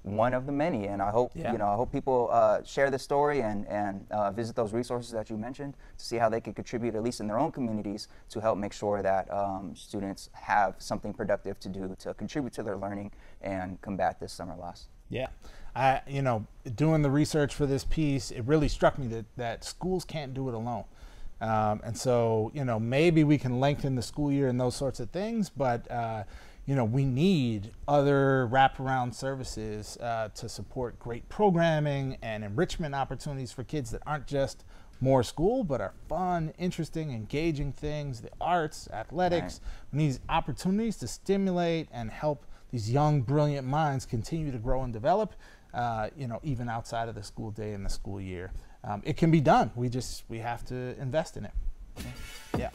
one of the many. And I hope Yeah. you know, I hope people uh, share this story and and uh, visit those resources that you mentioned to see how they can contribute, at least in their own communities, to help make sure that um, students have something productive to do to contribute to their learning and combat this summer loss. Yeah. I, you know, doing the research for this piece, it really struck me that, that schools can't do it alone. Um, and so, you know, maybe we can lengthen the school year and those sorts of things, but, uh, you know, we need other wraparound services uh, to support great programming and enrichment opportunities for kids that aren't just more school, but are fun, interesting, engaging things, the arts, athletics. We need these opportunities to stimulate and help these young, brilliant minds continue to grow and develop, uh, you know, even outside of the school day and the school year. Um, it can be done. We just, we have to invest in it. Yeah.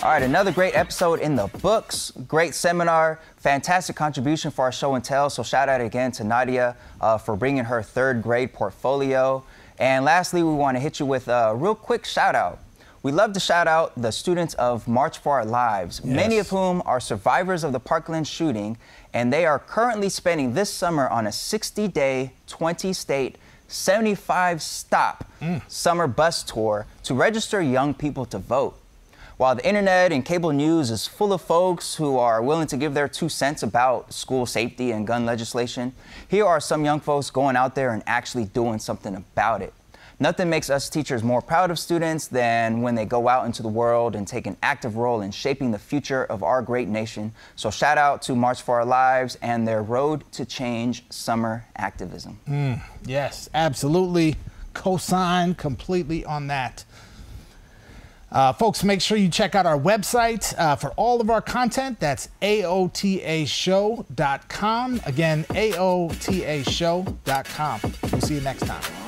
All right, another great episode in the books. Great seminar, fantastic contribution for our show and tell. So shout out again to Nadia uh, for bringing her third grade portfolio. And lastly, we want to hit you with a real quick shout out. We love to shout out the students of March for Our Lives, many of whom are survivors of the Parkland shooting, and they are currently spending this summer on a 60 day, 20 state, 75 stop summer bus tour to register young people to vote. While the internet and cable news is full of folks who are willing to give their two cents about school safety and gun legislation, here are some young folks going out there and actually doing something about it. Nothing makes us teachers more proud of students than when they go out into the world and take an active role in shaping the future of our great nation. So, shout out to March for Our Lives and their Road to Change summer activism. Mm, yes, absolutely. Co-sign completely on that. Uh, folks, make sure you check out our website uh, for all of our content. That's AOTAShow.com. Again, AOTAShow.com. We'll see you next time.